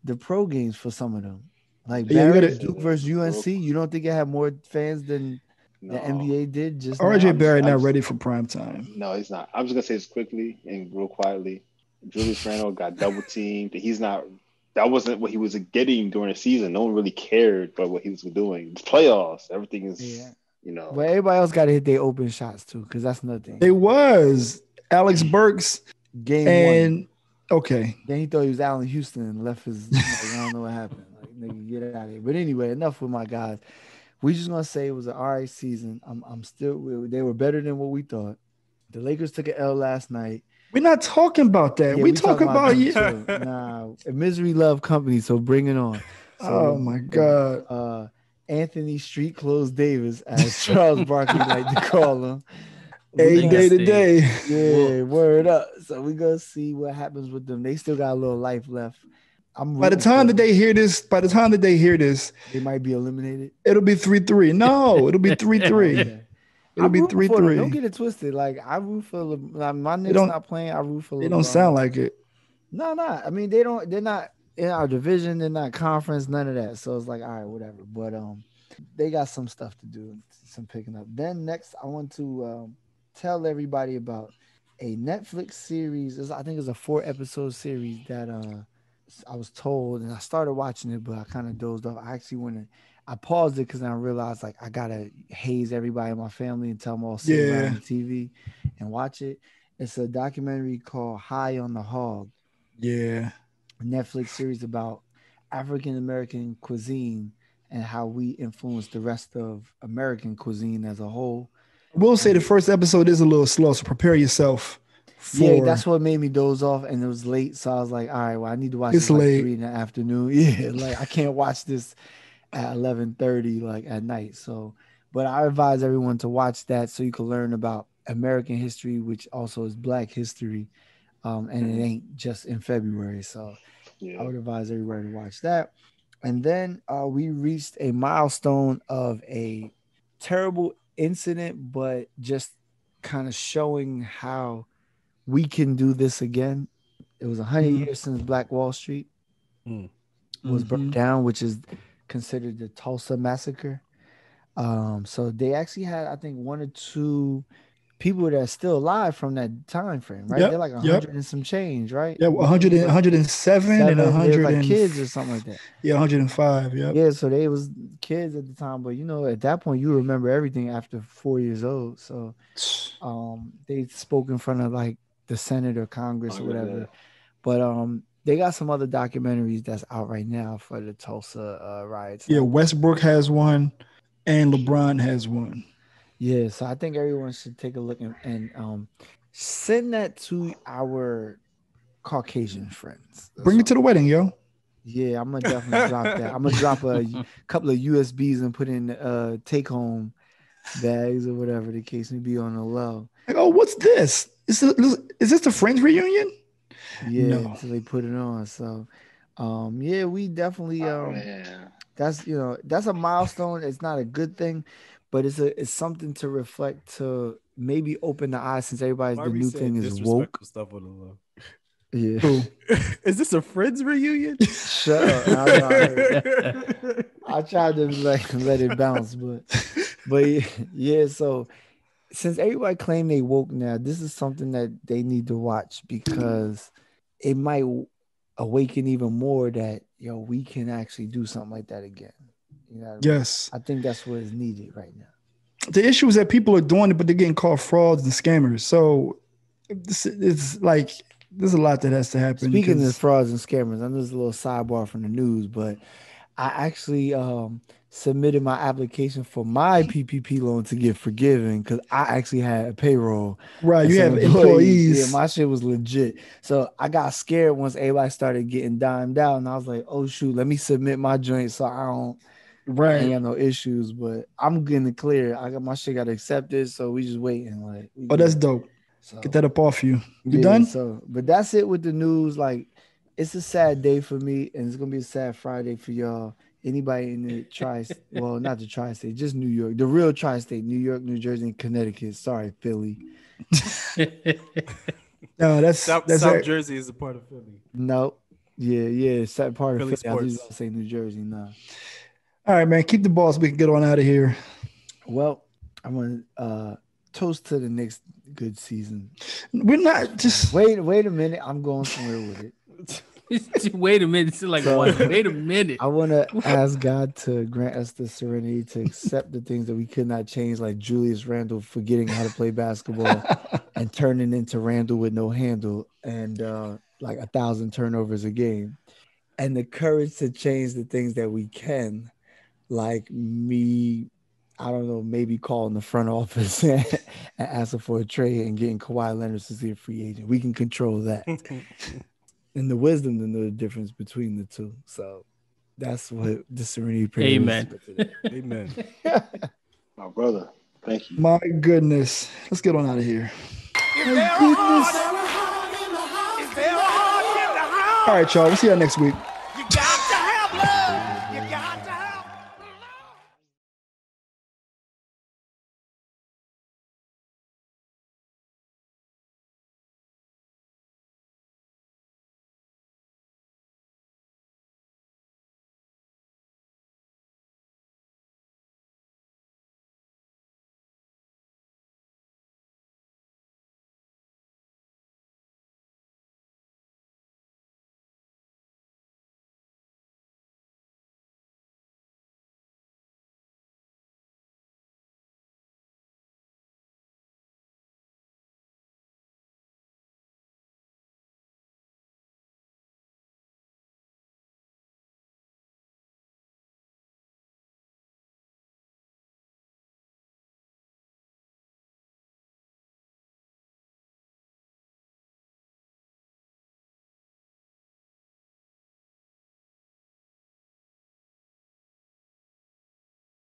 the pro games for some of them. Like Yeah, you Barrett, gotta- Duke versus UNC. You don't think it had more fans than the NBA did? Just RJ now? Barrett I'm not just- ready for prime time. No, he's not. I'm just gonna say this quickly and real quietly. Julius Randle got double teamed. He's not. That wasn't what he was getting during the season. No one really cared about what he was doing. It's playoffs. Everything is, Yeah. you know. But everybody else got to hit their open shots too, because that's nothing. It was Alec Burks Game one. and okay. Then he thought he was Allan Houston and left his. like, [laughs] I don't know what happened. Like, nigga, get out of here. But anyway, enough with my guys. We just gonna say it was an all right season. I'm, I'm still. They were better than what we thought. The Lakers took an L last night. We're not talking about that. Yeah, we, talk about, them you. Nah, misery love company. So bring it on. So, Oh my god. Uh, Anthony Street Clothes Davis, as [laughs] Charles Barkley like to call him. We A day to day. Yeah, word up. So we gonna see what happens with them. They still got a little life left. I'm By the time that they hear this, by the time that they hear this, they might be eliminated. it'll be three three. No, it'll be three three. [laughs] It'll be three three. Don't get it twisted. Like I root for Le- like, my Knicks not playing. I root for. They don't sound like it. No, no. I mean, they don't. They're not in our division. They're not conference. None of that. So it's like, all right, whatever. But um, they got some stuff to do. Some picking up. Then next, I want to um tell everybody about a Netflix series. It's- I think it's a four episode series that uh I was told, and I started watching it, but I kind of dozed off. I actually went and I paused it because I realized like I gotta haze everybody in my family and tell them all sit Yeah. around the TV and watch it. It's a documentary called High on the Hog, Yeah. a Netflix series about African American cuisine and how we influence the rest of American cuisine as a whole. We'll say the first episode is a little slow, so prepare yourself for Yeah, that's what made me doze off, and it was late, so I was like, "All right, well, I need to watch It's this like late. three in the afternoon." [laughs] Yeah, like I can't watch this at eleven thirty, like at night. So, but I advise everyone to watch that so you can learn about American history, which also is Black history, um, and it ain't just in February. So, Yeah. I would advise everybody to watch that. And then uh, we reached a milestone of a terrible incident, but just kind of showing how we can do this again. It was a 100 Mhm. years since Black Wall Street Mm. was Mhm. burned down, which is considered the Tulsa massacre. Um, so they actually had, I think, one or two people that are still alive from that time frame, right? Yep, They're like yep. 100 and some change, right? Yeah, 100 and, 107 and Seven, they was 100 like kids or something like that. yeah, 105. Yeah. Yeah, so they was kids at the time, but you know, at that point, you remember everything after four years old. So, [sighs] um, they spoke in front of like the Senate or Congress or yeah. whatever. But um, they got some other documentaries that's out right now for the Tulsa uh, riots. Yeah, Westbrook has one and LeBron has one. Yeah, so I think everyone should take a look and, and um send that to our Caucasian friends. Bring it to the wedding, yo. Yeah, I'm gonna definitely drop that. I'm gonna drop a [laughs] couple of USBs and put in uh take home bags or whatever the case may be on the low. Like, oh, what's this? Is this, is this the Friends reunion? Yeah, No. until they put it on. So um yeah, we definitely Oh, um man. that's you know that's a milestone. It's not a good thing, but it's a it's something to reflect to maybe open the eyes since everybody's Why the new thing is woke. Stuff on the low. Yeah. Who? [laughs] Is this a friends reunion? Shut up. I, I. I tried to like let it bounce, but but yeah, yeah, so since everybody claim they woke now, this is something that they need to watch because it might awaken even more that yo, we can actually do something like that again. You know, what I mean? Yes. I think that's what is needed right now. The issue is that people are doing it, but they're getting called frauds and scammers. So this, it's like there's a lot that has to happen. Speaking of frauds and scammers, I know there's a little sidebar from the news, but I actually um, submitted my application for my PPP loan to get forgiven because I actually had a payroll. right, you have employees. Yeah, my shit was legit. So I got scared once everybody started getting dimed out, and I was like, "Oh shoot, let me submit my joint so I don't ain't right. got no issues." But I'm getting it clear. I got my shit got accepted, so we just waiting. Like, Oh, that's dope. So- Get that up off you. You yeah, done? So, but that's it with the news. Like, it's a sad day for me, and it's gonna be a sad Friday for y'all. Anybody in the tri, state well, not the tri-state, just New York, the real tri-state, New York, New Jersey, and Connecticut. Sorry, Philly. [laughs] No, that's South, that's South a- Jersey is a part of Philly. No, yeah, yeah, it's that part of Philly Philly. I was sports. gonna say New Jersey. No. all right, man. Keep the ball so we can get on out of here. Well, I'm gonna uh toast to the next good season. We're not just Wait, wait a minute. I'm going somewhere with it. [laughs] [laughs] wait a minute. It's like So- Wait a minute. [laughs] I want to ask God to grant us the serenity to accept the things that we could not change, like Julius Randle forgetting how to play basketball [laughs] and turning into Randle with no handle and uh, like a thousand turnovers a game, and the courage to change the things that we can, like me. I don't know, maybe calling the front office and asking for a trade and getting Kawhi Leonard to see a free agent. We can control that and the wisdom to know the difference between the two. So that's what the Serenity Prayer is Amen. for. Amen. [laughs] My brother. Thank you. my goodness. Let's get on out of here. All right, y'all. We'll see y'all next week.